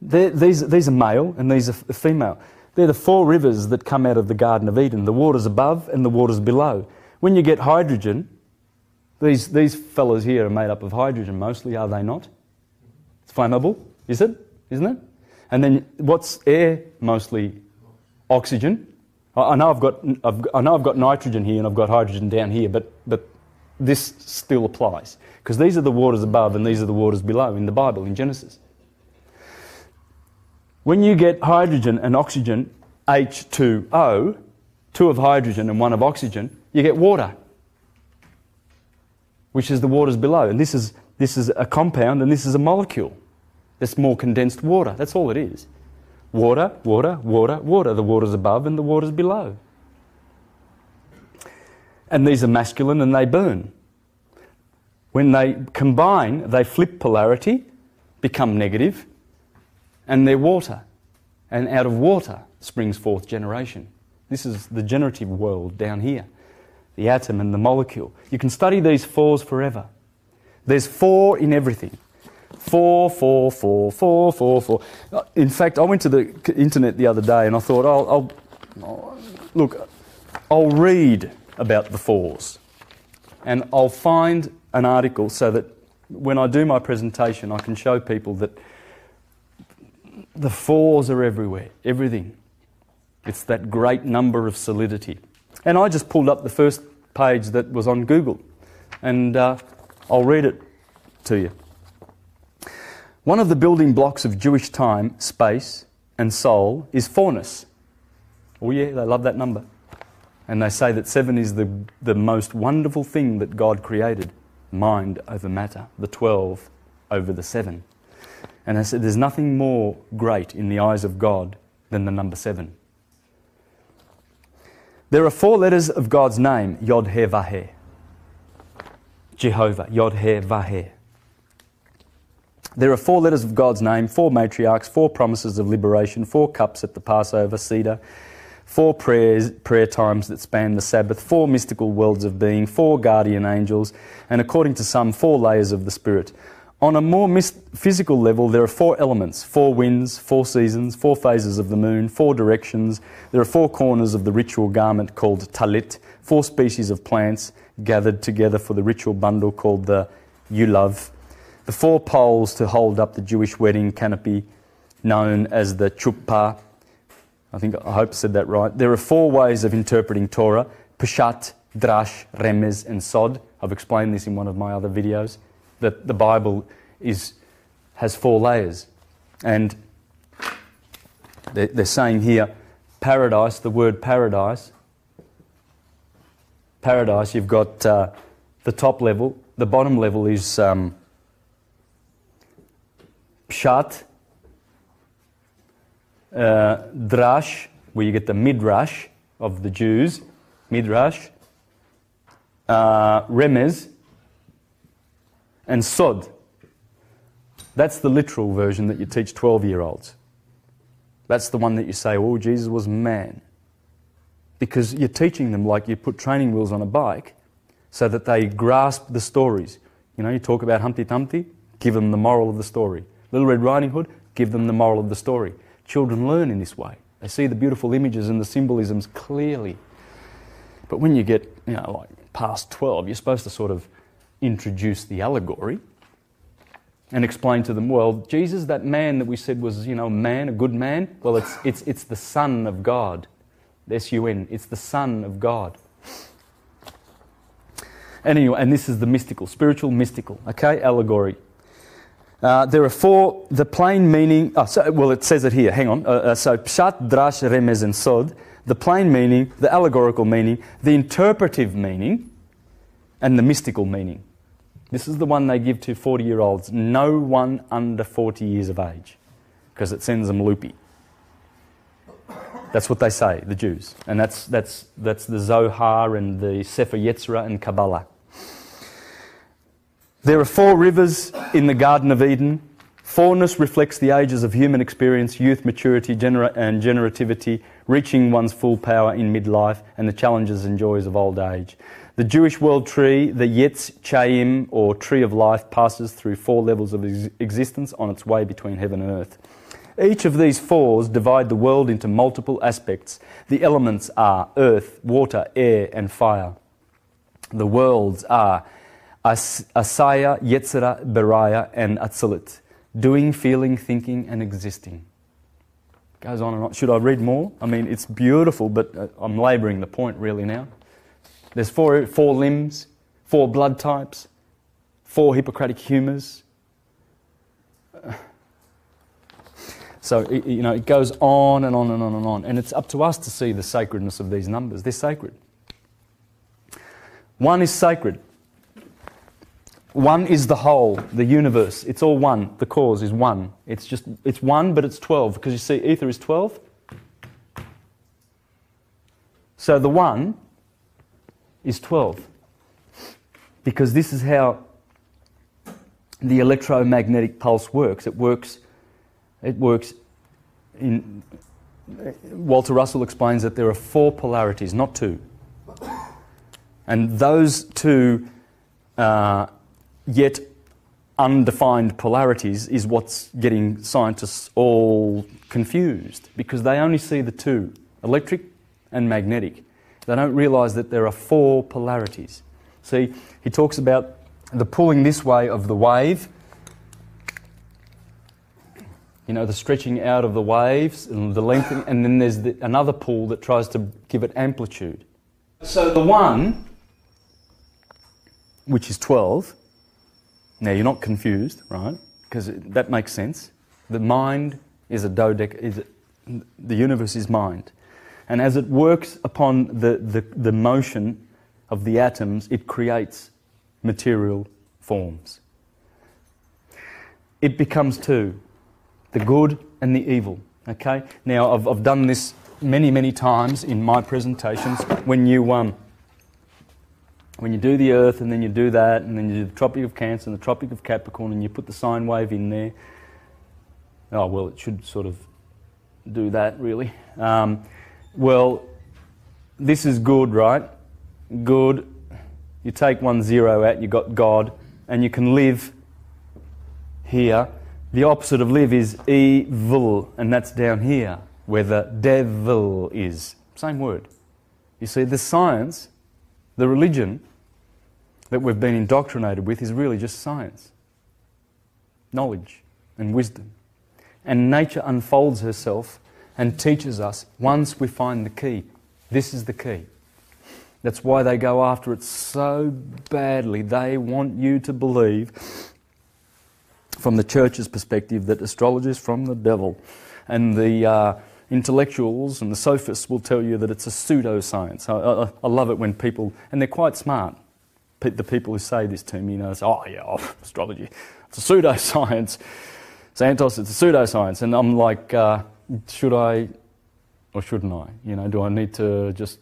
These, these are male and these are female. They're the four rivers that come out of the Garden of Eden the waters above and the waters below. When you get hydrogen, these, these fellas here are made up of hydrogen mostly, are they not? It's flammable, is it? Isn't it? And then what's air mostly? Oxygen. I know I've got, I've, I know I've got nitrogen here and I've got hydrogen down here, but, but this still applies. Because these are the waters above and these are the waters below in the Bible, in Genesis. When you get hydrogen and oxygen, H2O, two of hydrogen and one of oxygen, you get water which is the waters below. And this is, this is a compound and this is a molecule. It's more condensed water. That's all it is. Water, water, water, water. The waters above and the waters below. And these are masculine and they burn. When they combine, they flip polarity, become negative, and they're water. And out of water springs forth generation. This is the generative world down here the atom and the molecule. You can study these fours forever. There's four in everything. Four, four, four, four, four, four. In fact, I went to the internet the other day and I thought, I'll, I'll look, I'll read about the fours. And I'll find an article so that when I do my presentation, I can show people that the fours are everywhere, everything. It's that great number of solidity. And I just pulled up the first page that was on Google, and uh, I'll read it to you. One of the building blocks of Jewish time, space, and soul is fourness. Oh, yeah, they love that number. And they say that seven is the, the most wonderful thing that God created mind over matter, the 12 over the seven. And I said, there's nothing more great in the eyes of God than the number seven. There are four letters of God's name, Yod He Vav He. Jehovah, Yod He Vav He. There are four letters of God's name, four matriarchs, four promises of liberation, four cups at the Passover, Seder, four prayers, prayer times that span the Sabbath, four mystical worlds of being, four guardian angels, and according to some, four layers of the Spirit. On a more physical level, there are four elements four winds, four seasons, four phases of the moon, four directions. There are four corners of the ritual garment called talit, four species of plants gathered together for the ritual bundle called the lulav, the four poles to hold up the Jewish wedding canopy known as the chuppah. I think I hope I said that right. There are four ways of interpreting Torah Peshat, Drash, Remez, and Sod. I've explained this in one of my other videos that the Bible is, has four layers. And they're, they're saying here, paradise, the word paradise, paradise, you've got uh, the top level, the bottom level is um, uh, drash, where you get the midrash of the Jews, midrash, uh, remez, and sod. That's the literal version that you teach 12 year olds. That's the one that you say, oh, Jesus was man. Because you're teaching them like you put training wheels on a bike so that they grasp the stories. You know, you talk about Humpty Dumpty, give them the moral of the story. Little Red Riding Hood, give them the moral of the story. Children learn in this way. They see the beautiful images and the symbolisms clearly. But when you get, you know, like past 12, you're supposed to sort of introduce the allegory and explain to them, well, Jesus, that man that we said was, you know, a man, a good man, well, it's, it's, it's the Son of God. S-U-N. It's the Son of God. Anyway, and this is the mystical, spiritual mystical, okay, allegory. Uh, there are four, the plain meaning, oh, so, well, it says it here, hang on. Uh, uh, so, pshat, drash, remez, and sod, the plain meaning, the allegorical meaning, the interpretive meaning, and the mystical meaning. This is the one they give to 40 year olds, no one under 40 years of age, because it sends them loopy. That's what they say, the Jews. And that's, that's, that's the Zohar and the Sefer Yetzirah and Kabbalah. There are four rivers in the Garden of Eden. Fourness reflects the ages of human experience, youth, maturity, and generativity, reaching one's full power in midlife, and the challenges and joys of old age. The Jewish world tree, the Yetz Chaim, or tree of life, passes through four levels of ex- existence on its way between heaven and earth. Each of these fours divide the world into multiple aspects. The elements are earth, water, air, and fire. The worlds are As- Asaya, Yetzirah, Beriah, and Atzilut, doing, feeling, thinking, and existing. Goes on and on. Should I read more? I mean, it's beautiful, but uh, I'm labouring the point really now. There's four, four limbs, four blood types, four Hippocratic humours. So, you know, it goes on and on and on and on. And it's up to us to see the sacredness of these numbers. They're sacred. One is sacred. One is the whole, the universe. It's all one. The cause is one. It's just, it's one, but it's 12. Because you see, ether is 12. So the one is 12. Because this is how the electromagnetic pulse works. It works, it works in. Walter Russell explains that there are four polarities, not two. And those two, uh, yet undefined polarities, is what's getting scientists all confused because they only see the two electric and magnetic. They don't realize that there are four polarities. See, he talks about the pulling this way of the wave. You know, the stretching out of the waves and the lengthening, and then there's the, another pull that tries to give it amplitude. So the one, which is 12, now you're not confused, right? Because that makes sense. The mind is a dodec, is a, the universe is mind. And as it works upon the, the, the motion of the atoms, it creates material forms. It becomes two the good and the evil. Okay? Now, I've, I've done this many, many times in my presentations. When you, um, when you do the Earth and then you do that, and then you do the Tropic of Cancer and the Tropic of Capricorn, and you put the sine wave in there. Oh, well, it should sort of do that, really. Um, well, this is good, right? Good. You take one zero out, you got God, and you can live here. The opposite of live is evil, and that's down here, where the devil is. Same word. You see, the science, the religion that we've been indoctrinated with is really just science, knowledge, and wisdom. And nature unfolds herself and teaches us once we find the key. This is the key. That's why they go after it so badly. They want you to believe, from the church's perspective, that astrology is from the devil. And the uh, intellectuals and the sophists will tell you that it's a pseudoscience. I, I, I love it when people, and they're quite smart, the people who say this to me, you know, say, oh, yeah, oh, astrology, it's a pseudoscience. Santos, it's a pseudoscience. And I'm like, uh, should I or shouldn't I? You know, do I need to just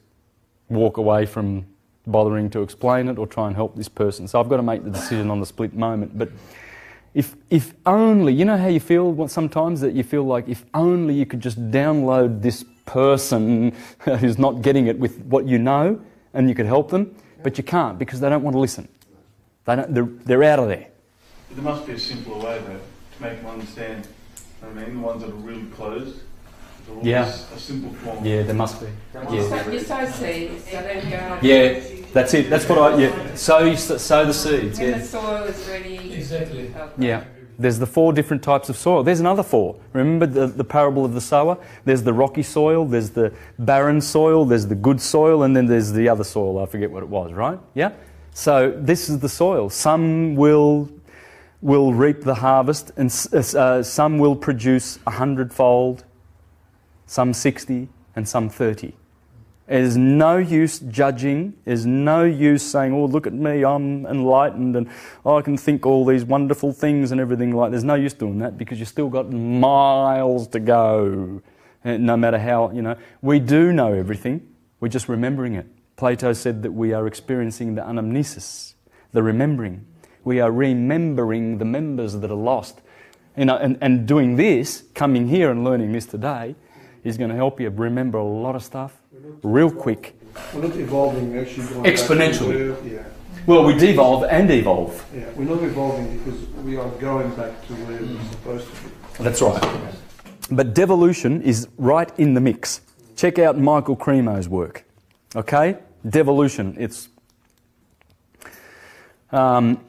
walk away from bothering to explain it or try and help this person? So I've got to make the decision on the split moment. But if, if only, you know how you feel sometimes that you feel like if only you could just download this person who's not getting it with what you know and you could help them, but you can't because they don't want to listen. They don't, they're, they're out of there. There must be a simpler way, though, to make them understand. I mean, the ones that are really closed. Yeah. A simple form. Yeah, there must be. You sow, you sow seeds, so then go Yeah, that's it. That's what I. Yeah, sow sow the seeds. when the soil is ready. Exactly. Oh, okay. yeah. There's the four different types of soil. There's another four. Remember the, the parable of the sower? There's the rocky soil, there's the barren soil, there's the good soil, and then there's the other soil. I forget what it was, right? Yeah? So this is the soil. Some will, will reap the harvest, and uh, some will produce a hundredfold, some 60, and some 30. There's no use judging. There's no use saying, oh, look at me, I'm enlightened and oh, I can think all these wonderful things and everything like that. There's no use doing that because you've still got miles to go. Eh, no matter how, you know, we do know everything, we're just remembering it. Plato said that we are experiencing the anamnesis, the remembering. We are remembering the members that are lost. You know, and, and doing this, coming here and learning this today, is going to help you remember a lot of stuff real quick. We're not evolving, we're actually going Exponentially. Back to where, yeah, Well, we devolve and evolve. yeah, we're not evolving because we are going back to where we're supposed to be. That's right. But devolution is right in the mix. Check out Michael Cremo's work. Okay? Devolution. It's. Um,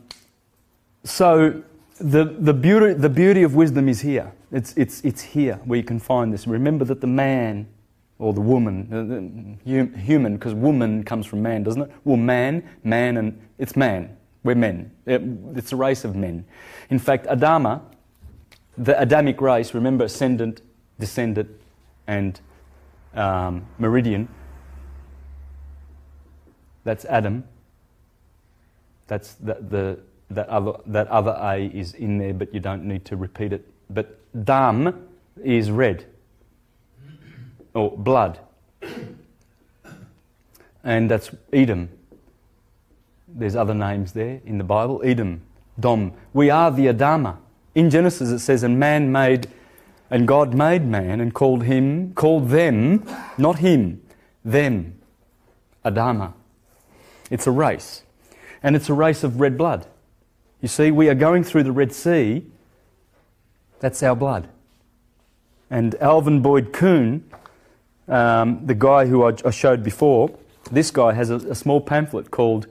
so the, the, beauty, the beauty of wisdom is here. It's, it's, it's here where you can find this. Remember that the man or the woman, uh, human, because woman comes from man, doesn't it? Well, man, man, and it's man. We're men. It- It's a race of men. In fact, Adama, the Adamic race, remember ascendant, descendant, and um, meridian. That's Adam. That's the, the that other that other A is in there, but you don't need to repeat it. But Dam is red or blood, and that's Edom. There's other names there in the Bible. Edom, Dom. We are the Adama. In Genesis it says, and man made, and God made man and called him, called them, not him, them, Adama. It's a race. And it's a race of red blood. You see, we are going through the Red Sea. That's our blood. And Alvin Boyd Kuhn, um, the guy who I, I showed before, this guy has a, a small pamphlet called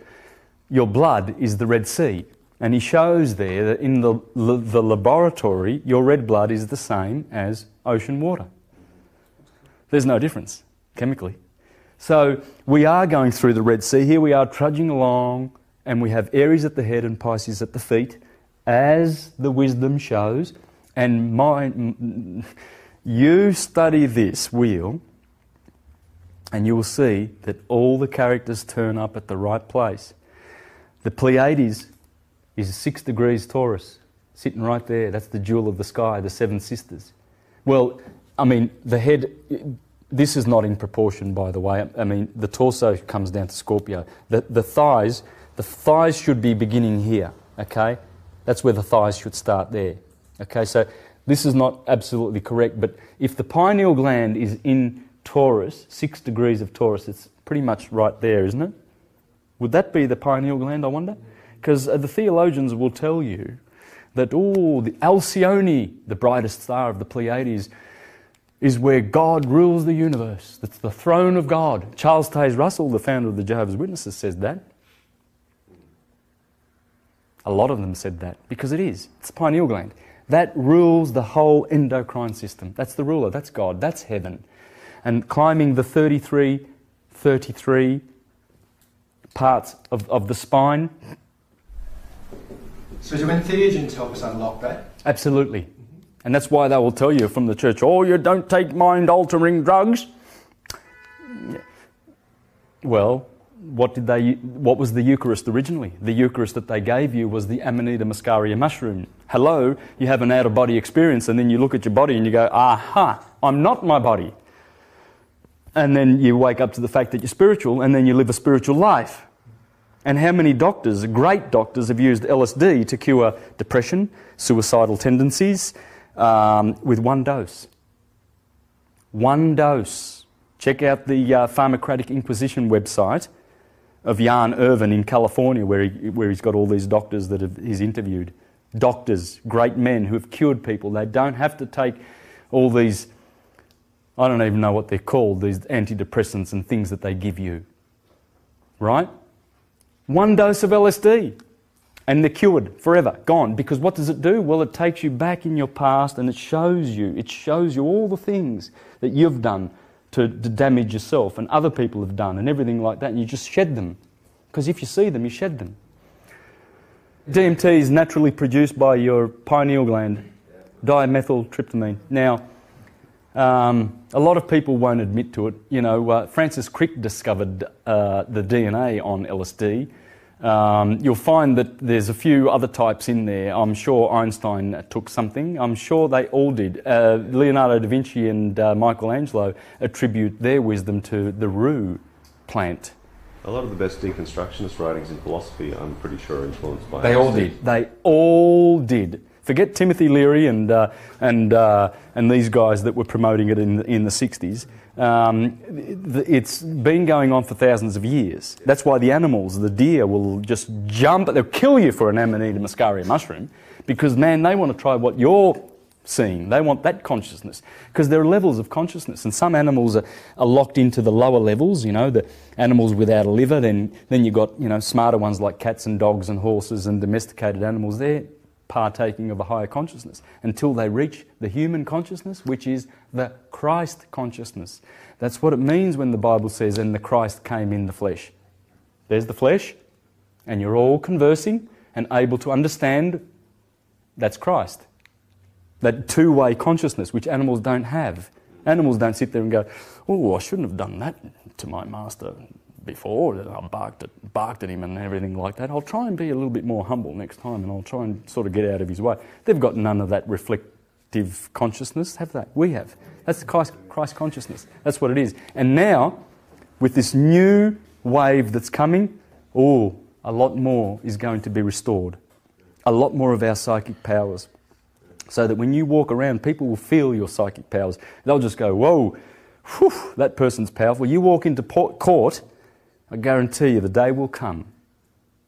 your blood is the Red Sea. And he shows there that in the, the laboratory, your red blood is the same as ocean water. There's no difference chemically. So we are going through the Red Sea. Here we are trudging along, and we have Aries at the head and Pisces at the feet, as the wisdom shows. And my, you study this wheel, and you will see that all the characters turn up at the right place. The Pleiades is six degrees Taurus, sitting right there. That's the jewel of the sky, the seven sisters. Well, I mean, the head, this is not in proportion, by the way. I mean, the torso comes down to Scorpio. The, the thighs, the thighs should be beginning here, okay? That's where the thighs should start there. Okay, so this is not absolutely correct, but if the pineal gland is in Taurus, six degrees of Taurus, it's pretty much right there, isn't it? Would that be the pineal gland, I wonder? Because uh, the theologians will tell you that, oh, the Alcyone, the brightest star of the Pleiades, is where God rules the universe. That's the throne of God. Charles Taze Russell, the founder of the Jehovah's Witnesses, says that. A lot of them said that because it is. It's pineal gland. That rules the whole endocrine system. That's the ruler. That's God. That's heaven. And climbing the 33, 33 parts of, of the spine. So do entheogens help us unlock that? Absolutely. And that's why they will tell you from the church, oh, you don't take mind altering drugs. Well, what did they what was the Eucharist originally? The Eucharist that they gave you was the Amanita muscaria mushroom. Hello, you have an out of body experience and then you look at your body and you go, aha, I'm not my body. And then you wake up to the fact that you're spiritual and then you live a spiritual life. And how many doctors, great doctors, have used LSD to cure depression, suicidal tendencies, um, with one dose? One dose. Check out the uh, Pharmacratic Inquisition website of Jan Irvin in California, where, he, where he's got all these doctors that have, he's interviewed. Doctors, great men who have cured people. They don't have to take all these, I don't even know what they're called, these antidepressants and things that they give you. Right? One dose of LSD and they're cured forever, gone. Because what does it do? Well, it takes you back in your past and it shows you, it shows you all the things that you've done to, to damage yourself and other people have done and everything like that, and you just shed them. Because if you see them, you shed them. DMT is naturally produced by your pineal gland, dimethyltryptamine. Now, um, a lot of people won't admit to it. You know, uh, Francis Crick discovered uh, the DNA on LSD um, you'll find that there's a few other types in there. I'm sure Einstein took something. I'm sure they all did. Uh, Leonardo da Vinci and uh, Michelangelo attribute their wisdom to the rue plant. A lot of the best deconstructionist writings in philosophy, I'm pretty sure, are influenced by. They all did. They all did. Forget Timothy Leary and uh, and uh, and these guys that were promoting it in in the 60s. Um, it's been going on for thousands of years. That's why the animals, the deer, will just jump, they'll kill you for an Amanita muscaria mushroom because, man, they want to try what you're seeing. They want that consciousness because there are levels of consciousness, and some animals are, are, locked into the lower levels. You know, the animals without a liver. Then, then you've got you know smarter ones like cats and dogs and horses and domesticated animals. They're partaking of a higher consciousness until they reach the human consciousness, which is the Christ consciousness. That's what it means when the Bible says, and the Christ came in the flesh. There's the flesh, and you're all conversing and able to understand that's Christ. That two way consciousness, which animals don't have. Animals don't sit there and go, Oh, I shouldn't have done that to my master before. that I barked at, barked at him and everything like that. I'll try and be a little bit more humble next time and I'll try and sort of get out of his way. They've got none of that reflective consciousness, have they? We have. That's Christ, Christ consciousness. That's what it is. And now, with this new wave that's coming, oh, a lot more is going to be restored. A lot more of our psychic powers. So that when you walk around, people will feel your psychic powers. They'll just go, whoa, whew, that person's powerful. You walk into court I guarantee you the day will come,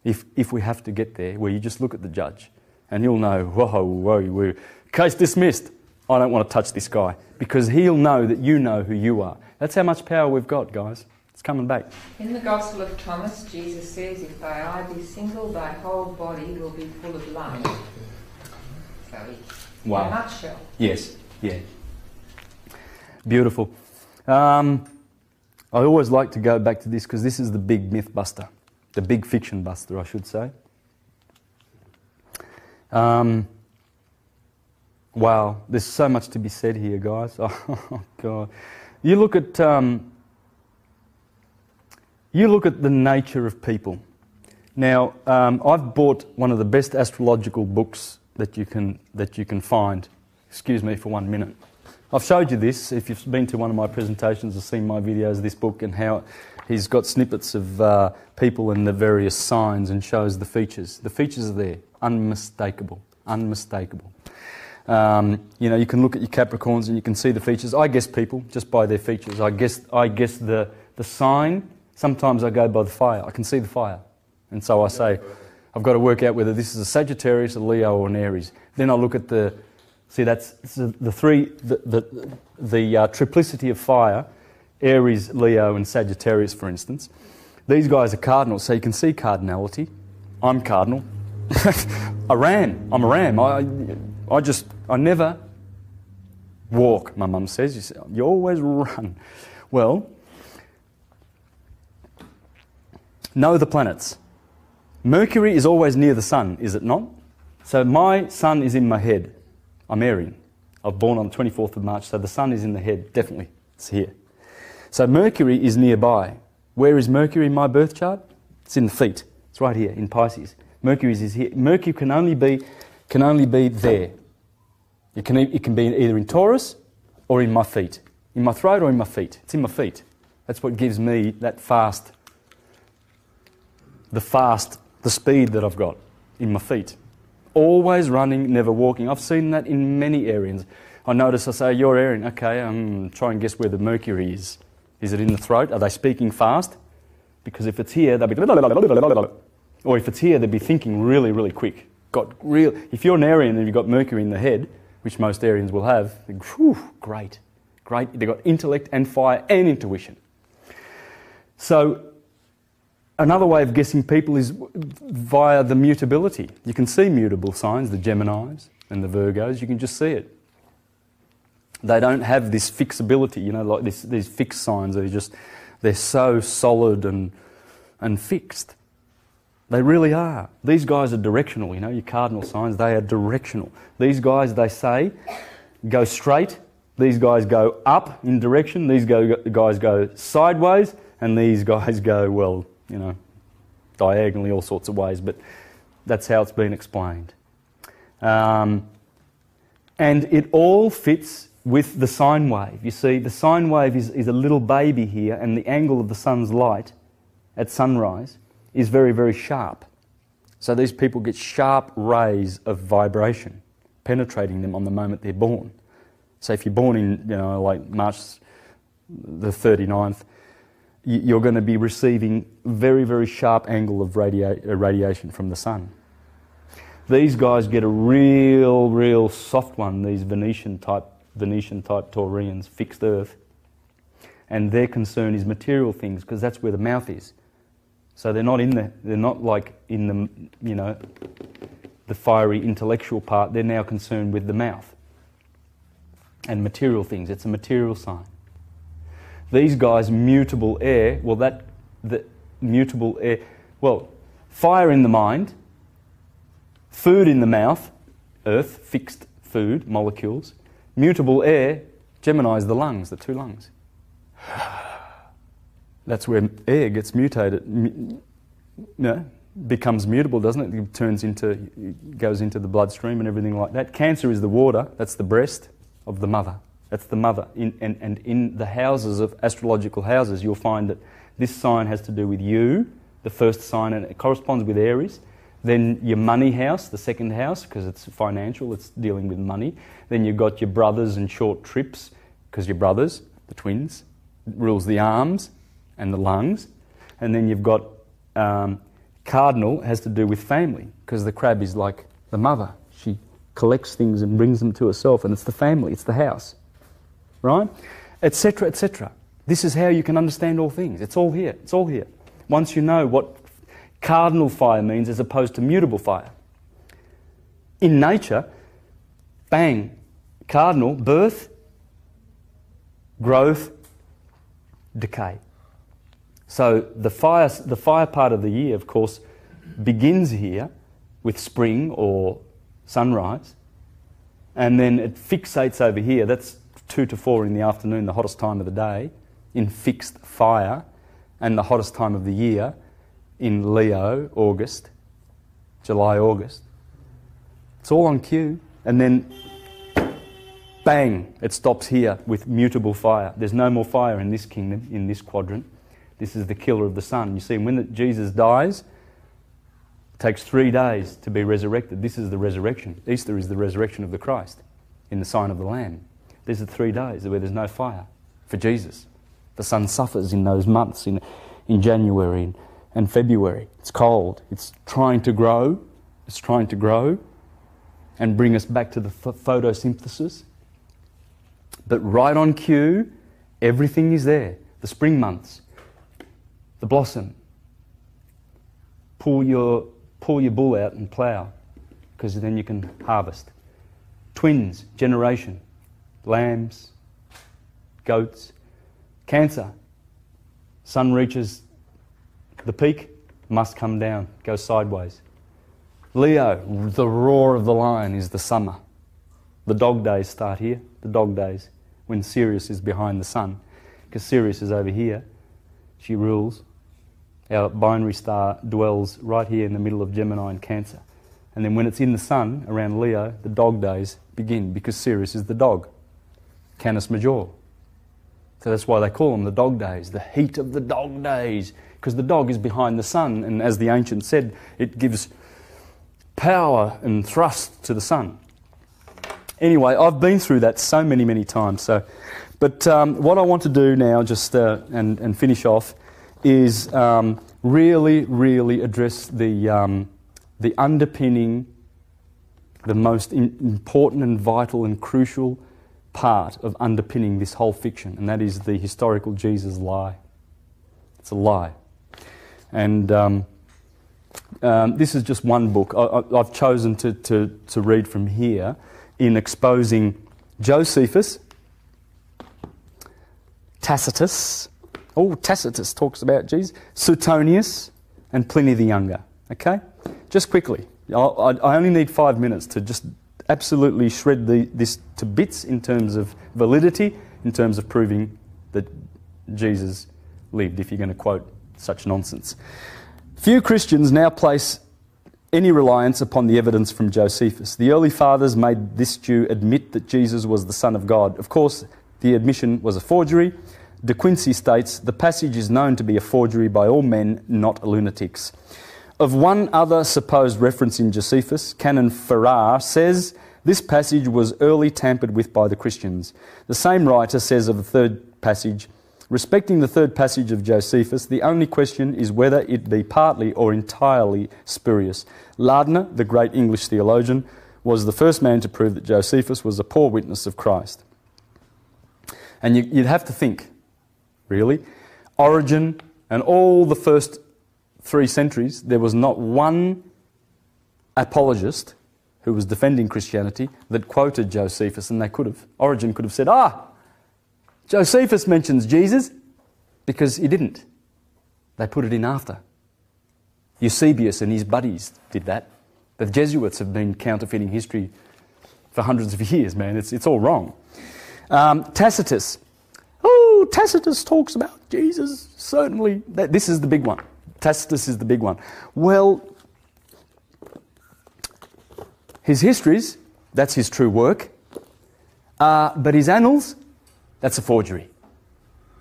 if, if we have to get there, where you just look at the judge and he'll know, whoa, whoa, whoa, case dismissed. I don't want to touch this guy because he'll know that you know who you are. That's how much power we've got, guys. It's coming back. In the Gospel of Thomas, Jesus says, If thy eye be single, thy whole body will be full of light. So, in a nutshell. Yes. Yeah. Beautiful. Um, I always like to go back to this because this is the big myth buster, the big fiction buster, I should say. Um, wow, there's so much to be said here, guys. Oh, God. You look at. Um, you look at the nature of people. Now, um, I've bought one of the best astrological books that you can that you can find. Excuse me for one minute. I've showed you this. If you've been to one of my presentations or seen my videos of this book and how he's got snippets of uh, people and the various signs and shows the features. The features are there, unmistakable, unmistakable. Um, you know, you can look at your Capricorns and you can see the features. I guess people just by their features. I guess I guess the the sign. Sometimes I go by the fire. I can see the fire, and so I say, I've got to work out whether this is a Sagittarius, a Leo, or an Aries. Then I look at the See, that's the three, the, the, the uh, triplicity of fire Aries, Leo, and Sagittarius, for instance. These guys are cardinals, so you can see cardinality. I'm cardinal. a ram. I'm a ram. I, I just, I never walk, my mum says. You, say, you always run. Well, know the planets. Mercury is always near the sun, is it not? So my sun is in my head. I'm Arian. I was born on the 24th of March, so the sun is in the head, definitely. It's here. So Mercury is nearby. Where is Mercury in my birth chart? It's in the feet. It's right here in Pisces. Mercury is here. Mercury can only be, can only be there. It can, it can be either in Taurus or in my feet. In my throat or in my feet. It's in my feet. That's what gives me that fast, the fast, the speed that I've got in my feet. Always running, never walking. I've seen that in many Arians. I notice I say, You're Arian. Okay, um, try and guess where the mercury is. Is it in the throat? Are they speaking fast? Because if it's here, they'll be. Or if it's here, they'll be thinking really, really quick. Got real. If you're an Arian and you've got mercury in the head, which most Arians will have, whew, great, great. They've got intellect and fire and intuition. So Another way of guessing people is via the mutability. You can see mutable signs, the Geminis and the Virgos, you can just see it. They don't have this fixability, you know, like this, these fixed signs, they're just, they're so solid and, and fixed. They really are. These guys are directional, you know, your cardinal signs, they are directional. These guys, they say, go straight. These guys go up in direction. These go, guys go sideways. And these guys go, well, you know, diagonally, all sorts of ways, but that's how it's been explained. Um, and it all fits with the sine wave. You see, the sine wave is, is a little baby here, and the angle of the sun's light at sunrise is very, very sharp. So these people get sharp rays of vibration penetrating them on the moment they're born. So if you're born in, you know, like March the 39th, you're going to be receiving very, very sharp angle of radia- uh, radiation from the sun. These guys get a real, real soft one, these Venusian type, Venusian type Taurians, fixed earth. And their concern is material things because that's where the mouth is. So they're not in the, they're not like in the, you know, the fiery intellectual part. They're now concerned with the mouth and material things. It's a material sign. These guys, mutable air, well, that, the mutable air, well, fire in the mind, food in the mouth, earth, fixed food, molecules, mutable air, Gemini's the lungs, the two lungs. That's where air gets mutated, you know, becomes mutable, doesn't it? It turns into, goes into the bloodstream and everything like that. Cancer is the water, that's the breast of the mother. That's the mother. In, and, and in the houses of astrological houses, you'll find that this sign has to do with you, the first sign, and it corresponds with Aries. Then your money house, the second house, because it's financial, it's dealing with money. Then you've got your brothers and short trips, because your brothers, the twins, rules the arms and the lungs. And then you've got um, cardinal, has to do with family, because the crab is like the mother. She collects things and brings them to herself, and it's the family, it's the house right? Etc., etc. This is how you can understand all things. It's all here. It's all here. Once you know what cardinal fire means as opposed to mutable fire. In nature, bang, cardinal, birth, growth, decay. So the fire, the fire part of the year, of course, begins here with spring or sunrise, and then it fixates over here. That's two to four in the afternoon, the hottest time of the day, in fixed fire, and the hottest time of the year in Leo, August, July, August. It's all on cue, and then bang, it stops here with mutable fire. There's no more fire in this kingdom, in this quadrant. This is the killer of the sun. You see, when Jesus dies, it takes three days to be resurrected. This is the resurrection. Easter is the resurrection of the Christ in the sign of the Lamb. These are three days where there's no fire for Jesus. The sun suffers in those months, in, in January and February. It's cold. It's trying to grow. It's trying to grow and bring us back to the photosynthesis. But right on cue, everything is there. The spring months, the blossom. Pull your, pull your bull out and plough, because then you can harvest. Twins, generation, lambs, goats, cancer. Sun reaches the peak, must come down, go sideways. Leo, the roar of the lion is the summer. The dog days start here, the dog days, when Sirius is behind the sun, because Sirius is over here. She rules. Our binary star dwells right here in the middle of Gemini and Cancer. And then when it's in the sun around Leo, the dog days begin because Sirius is the dog, Canis Major. So that's why they call them the dog days, the heat of the dog days, because the dog is behind the sun, and as the ancients said, it gives power and thrust to the sun. Anyway, I've been through that so many, many times. So, but um, what I want to do now, just uh, and, and finish off, is um, really, really address the, um, the underpinning, the most in, important and vital and crucial part of underpinning this whole fiction, and that is the historical Jesus lie. It's a lie. And um, um, this is just one book I, have chosen to, to, to read from here in exposing Josephus, Tacitus, Oh, Tacitus talks about Jesus. Suetonius and Pliny the Younger. Okay? Just quickly. I, I only need five minutes to just absolutely shred the, this to bits in terms of validity, in terms of proving that Jesus lived, if you're going to quote such nonsense. Few Christians now place any reliance upon the evidence from Josephus. The early fathers made this Jew admit that Jesus was the Son of God. Of course, the admission was a forgery. De Quincey states the passage is known to be a forgery by all men, not lunatics. Of one other supposed reference in Josephus, Canon Farrar says this passage was early tampered with by the Christians. The same writer says of the third passage, respecting the third passage of Josephus, the only question is whether it be partly or entirely spurious. Lardner, the great English theologian, was the first man to prove that Josephus was a poor witness of Christ. And you, would have to think, really. Origen and all the first three centuries, there was not one apologist who was defending Christianity that quoted Josephus, and they could have. Origen could have said, Ah, Josephus mentions Jesus, because he didn't. They put it in after. Eusebius and his buddies did that. The Jesuits have been counterfeiting history for hundreds of years, man. It's, it's all wrong. Um, Tacitus Oh, Tacitus talks about Jesus, certainly. This is the big one. Tacitus is the big one. Well, his histories, that's his true work. Uh, but his annals, that's a forgery.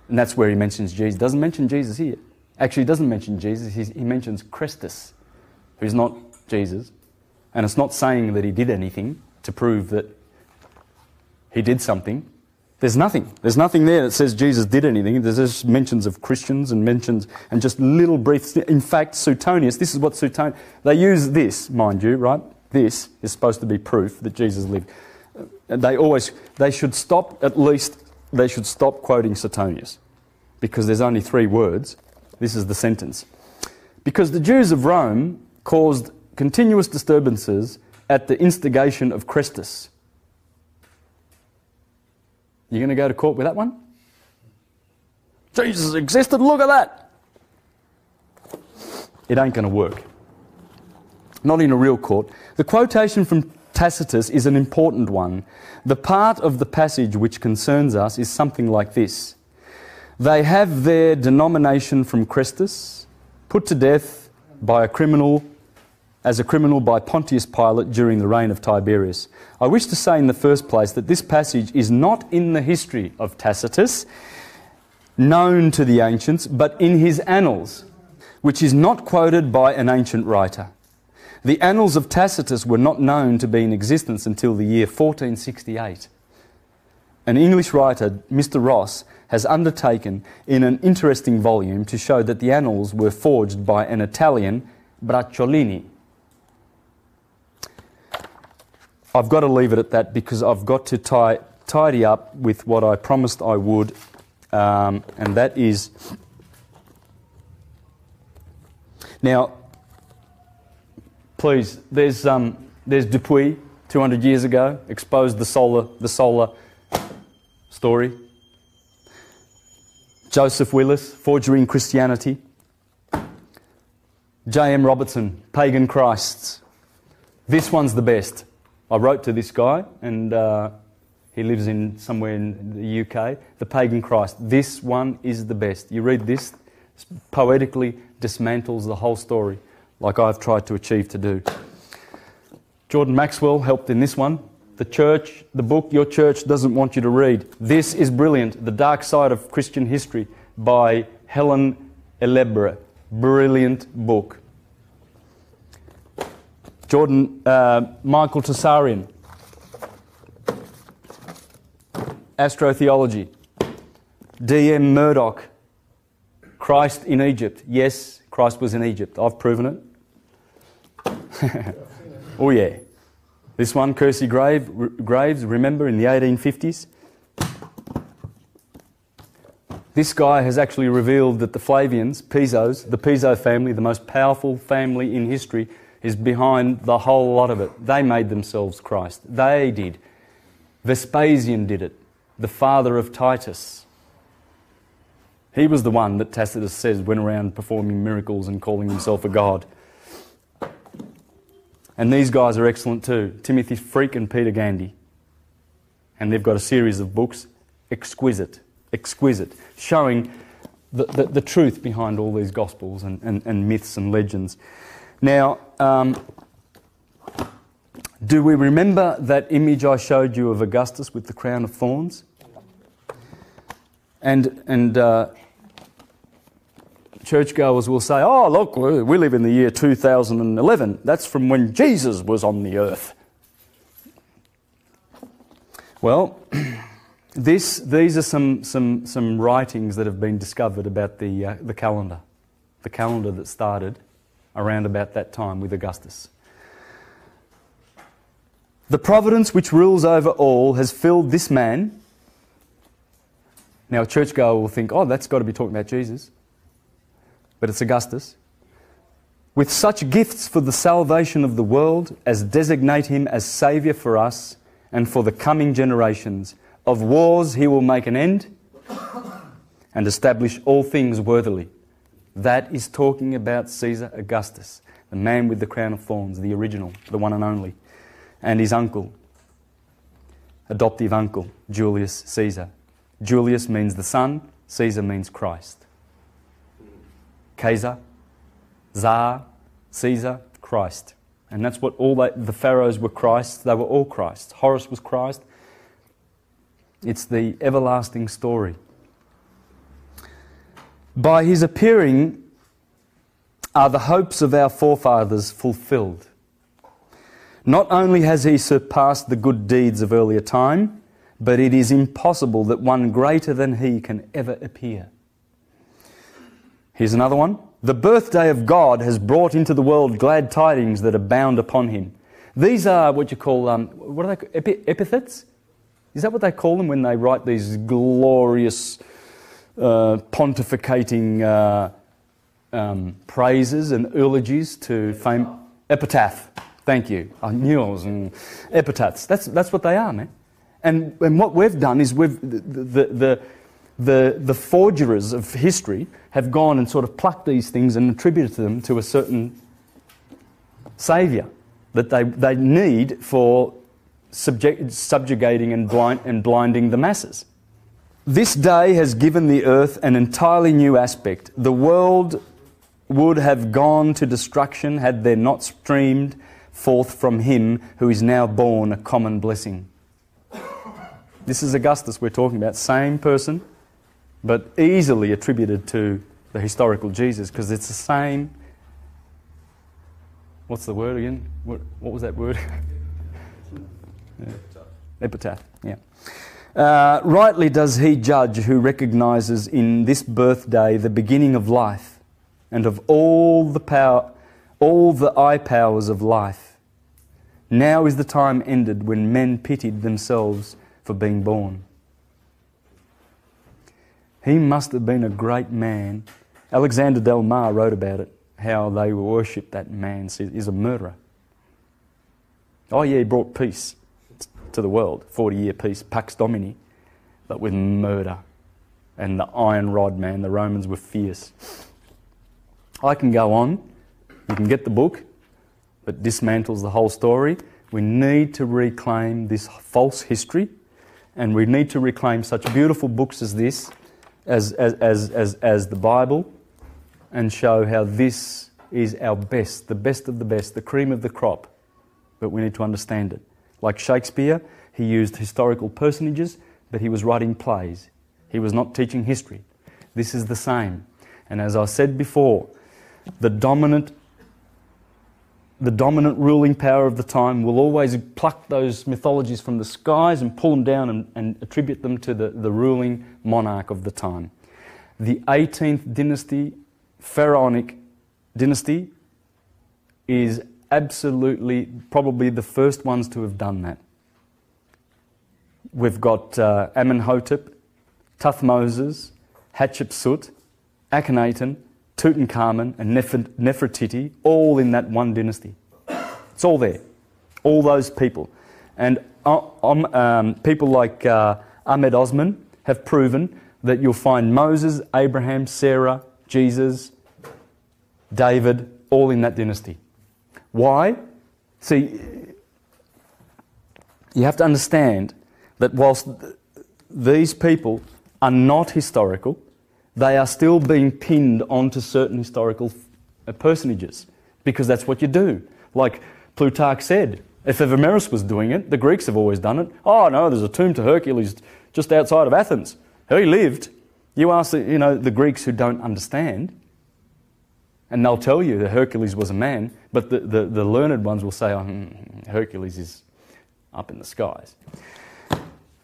And that's where he mentions Jesus. Doesn't mention Jesus here. Actually, he doesn't mention Jesus. He's, he mentions Christus, who's not Jesus. And it's not saying that he did anything to prove that he did something. There's nothing. There's nothing there that says Jesus did anything. There's just mentions of Christians and mentions and just little brief. In fact, Suetonius, this is what Suetonius, they use this, mind you, right? This is supposed to be proof that Jesus lived. And they always, they should stop at least, they should stop quoting Suetonius. because there's only three words. This is the sentence. Because the Jews of Rome caused continuous disturbances at the instigation of Christus. You going to go to court with that one? Jesus existed, look at that. It ain't going to work. Not in a real court. The quotation from Tacitus is an important one. The part of the passage which concerns us is something like this They have their denomination from Christus, put to death by a criminal, as a criminal by Pontius Pilate during the reign of Tiberius. I wish to say in the first place that this passage is not in the history of Tacitus, known to the ancients, but in his annals, which is not quoted by an ancient writer. The annals of Tacitus were not known to be in existence until the year 1468. An English writer, Mr. Ross, has undertaken in an interesting volume to show that the annals were forged by an Italian, Bracciolini. I've got to leave it at that because I've got to tie, tidy up with what I promised I would, um, and that is. Now, please, there's, um, there's Dupuis, 200 years ago, exposed the solar, the solar story. Joseph Wheless, Forgery in Christianity. J.M. Robertson, Pagan Christs. This one's the best. I wrote to this guy, and uh, he lives in somewhere in the UK. The Pagan Christ. This one is the best. You read this, poetically dismantles the whole story, like I've tried to achieve to do. Jordan Maxwell helped in this one. The church, the book your church doesn't want you to read. This is brilliant. The Dark Side of Christian History by Helen Ellerborough. Brilliant book. Jordan, uh, Michael Tsarion. Astrotheology. D.M. Murdock. Christ in Egypt. Yes, Christ was in Egypt. I've proven it. oh, yeah. This one, Kersey Grave, Graves, remember in the 1850s? This guy has actually revealed that the Flavians, Pisos, the Piso family, the most powerful family in history, is behind the whole lot of it. They made themselves Christ. They did. Vespasian did it, the father of Titus. He was the one that Tacitus says went around performing miracles and calling himself a god. And these guys are excellent too Timothy Freke and Peter Gandy. And they've got a series of books, exquisite, exquisite, showing the, the, the truth behind all these gospels and, and, and myths and legends. Now, um, do we remember that image I showed you of Augustus with the crown of thorns? And, and uh, churchgoers will say, oh, look, we live in the year 2011. That's from when Jesus was on the earth. Well, this, these are some, some, some writings that have been discovered about the, uh, the calendar, the calendar that started around about that time with Augustus. The providence which rules over all has filled this man. Now, a churchgoer will think, oh, that's got to be talking about Jesus but it's Augustus, with such gifts for the salvation of the world as designate him as Saviour for us and for the coming generations. Of wars he will make an end and establish all things worthily. That is talking about Caesar Augustus, the man with the crown of thorns, the original, the one and only, and his uncle, adoptive uncle, Julius Caesar. Julius means the son, Caesar means Christ. Caesar, Tsar, Caesar, Christ. And that's what all the pharaohs were Christ. They were all Christ. Horus was Christ. It's the everlasting story. By his appearing are the hopes of our forefathers fulfilled. Not only has he surpassed the good deeds of earlier time, but it is impossible that one greater than he can ever appear. Here's another one. The birthday of God has brought into the world glad tidings that abound upon him. These are what you call, um, what are they, epi- epithets? Is that what they call them when they write these glorious pontificating uh, um, praises and eulogies to fame. Epitaph. Thank you. I knew I was in epitaphs. That's, that's what they are, man. And, and what we've done is we've, the, the, the, the, the forgerers of history have gone and sort of plucked these things and attributed them to a certain saviour that they, they need for subject, subjugating and, blind, and blinding the masses. This day has given the earth an entirely new aspect. The world would have gone to destruction had there not streamed forth from him who is now born a common blessing. This is Augustus we're talking about, same person, but easily attributed to the historical Jesus because it's the same. What's the word again? What, what was that word? yeah. Epitaph, yeah. Uh, rightly does he judge who recognizes in this birthday the beginning of life and of all the power, all the eye powers of life. Now is the time ended when men pitied themselves for being born. He must have been a great man. Alexander Del Mar wrote about it, how they worshipped that man. He's a murderer. Oh, yeah, he brought peace to the world, 40 year peace, Pax Domini, but with murder. And the iron rod, man, the Romans were fierce. I can go on. You can get the book, but dismantles the whole story. We need to reclaim this false history, and we need to reclaim such beautiful books as this, as, as, as, as, as the Bible, and show how this is our best, the best of the best, the cream of the crop. But we need to understand it. Like Shakespeare, he used historical personages, but he was writing plays. He was not teaching history. This is the same. And as I said before, the dominant the dominant ruling power of the time will always pluck those mythologies from the skies and pull them down and, and, attribute them to the, the ruling monarch of the time. The 18th dynasty, Pharaonic dynasty, is absolutely probably the first ones to have done that. We've got uh, Amenhotep, Tuthmoses, Hatshepsut, Akhenaten, Tutankhamun, and Nefertiti, all in that one dynasty. It's all there. All those people. And uh, um, um, people like uh, Ahmed Osman have proven that you'll find Moses, Abraham, Sarah, Jesus, David, all in that dynasty. Why? See, you have to understand that whilst these people are not historical, they are still being pinned onto certain historical uh, personages because that's what you do. Like Plutarch said, if Ephemerus was doing it, the Greeks have always done it. Oh no, there's a tomb to Hercules just outside of Athens. He lived. You ask you know, the Greeks who don't understand, and they'll tell you that Hercules was a man, but the, the, the learned ones will say, oh, hmm, Hercules is up in the skies.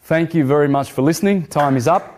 Thank you very much for listening. Time is up.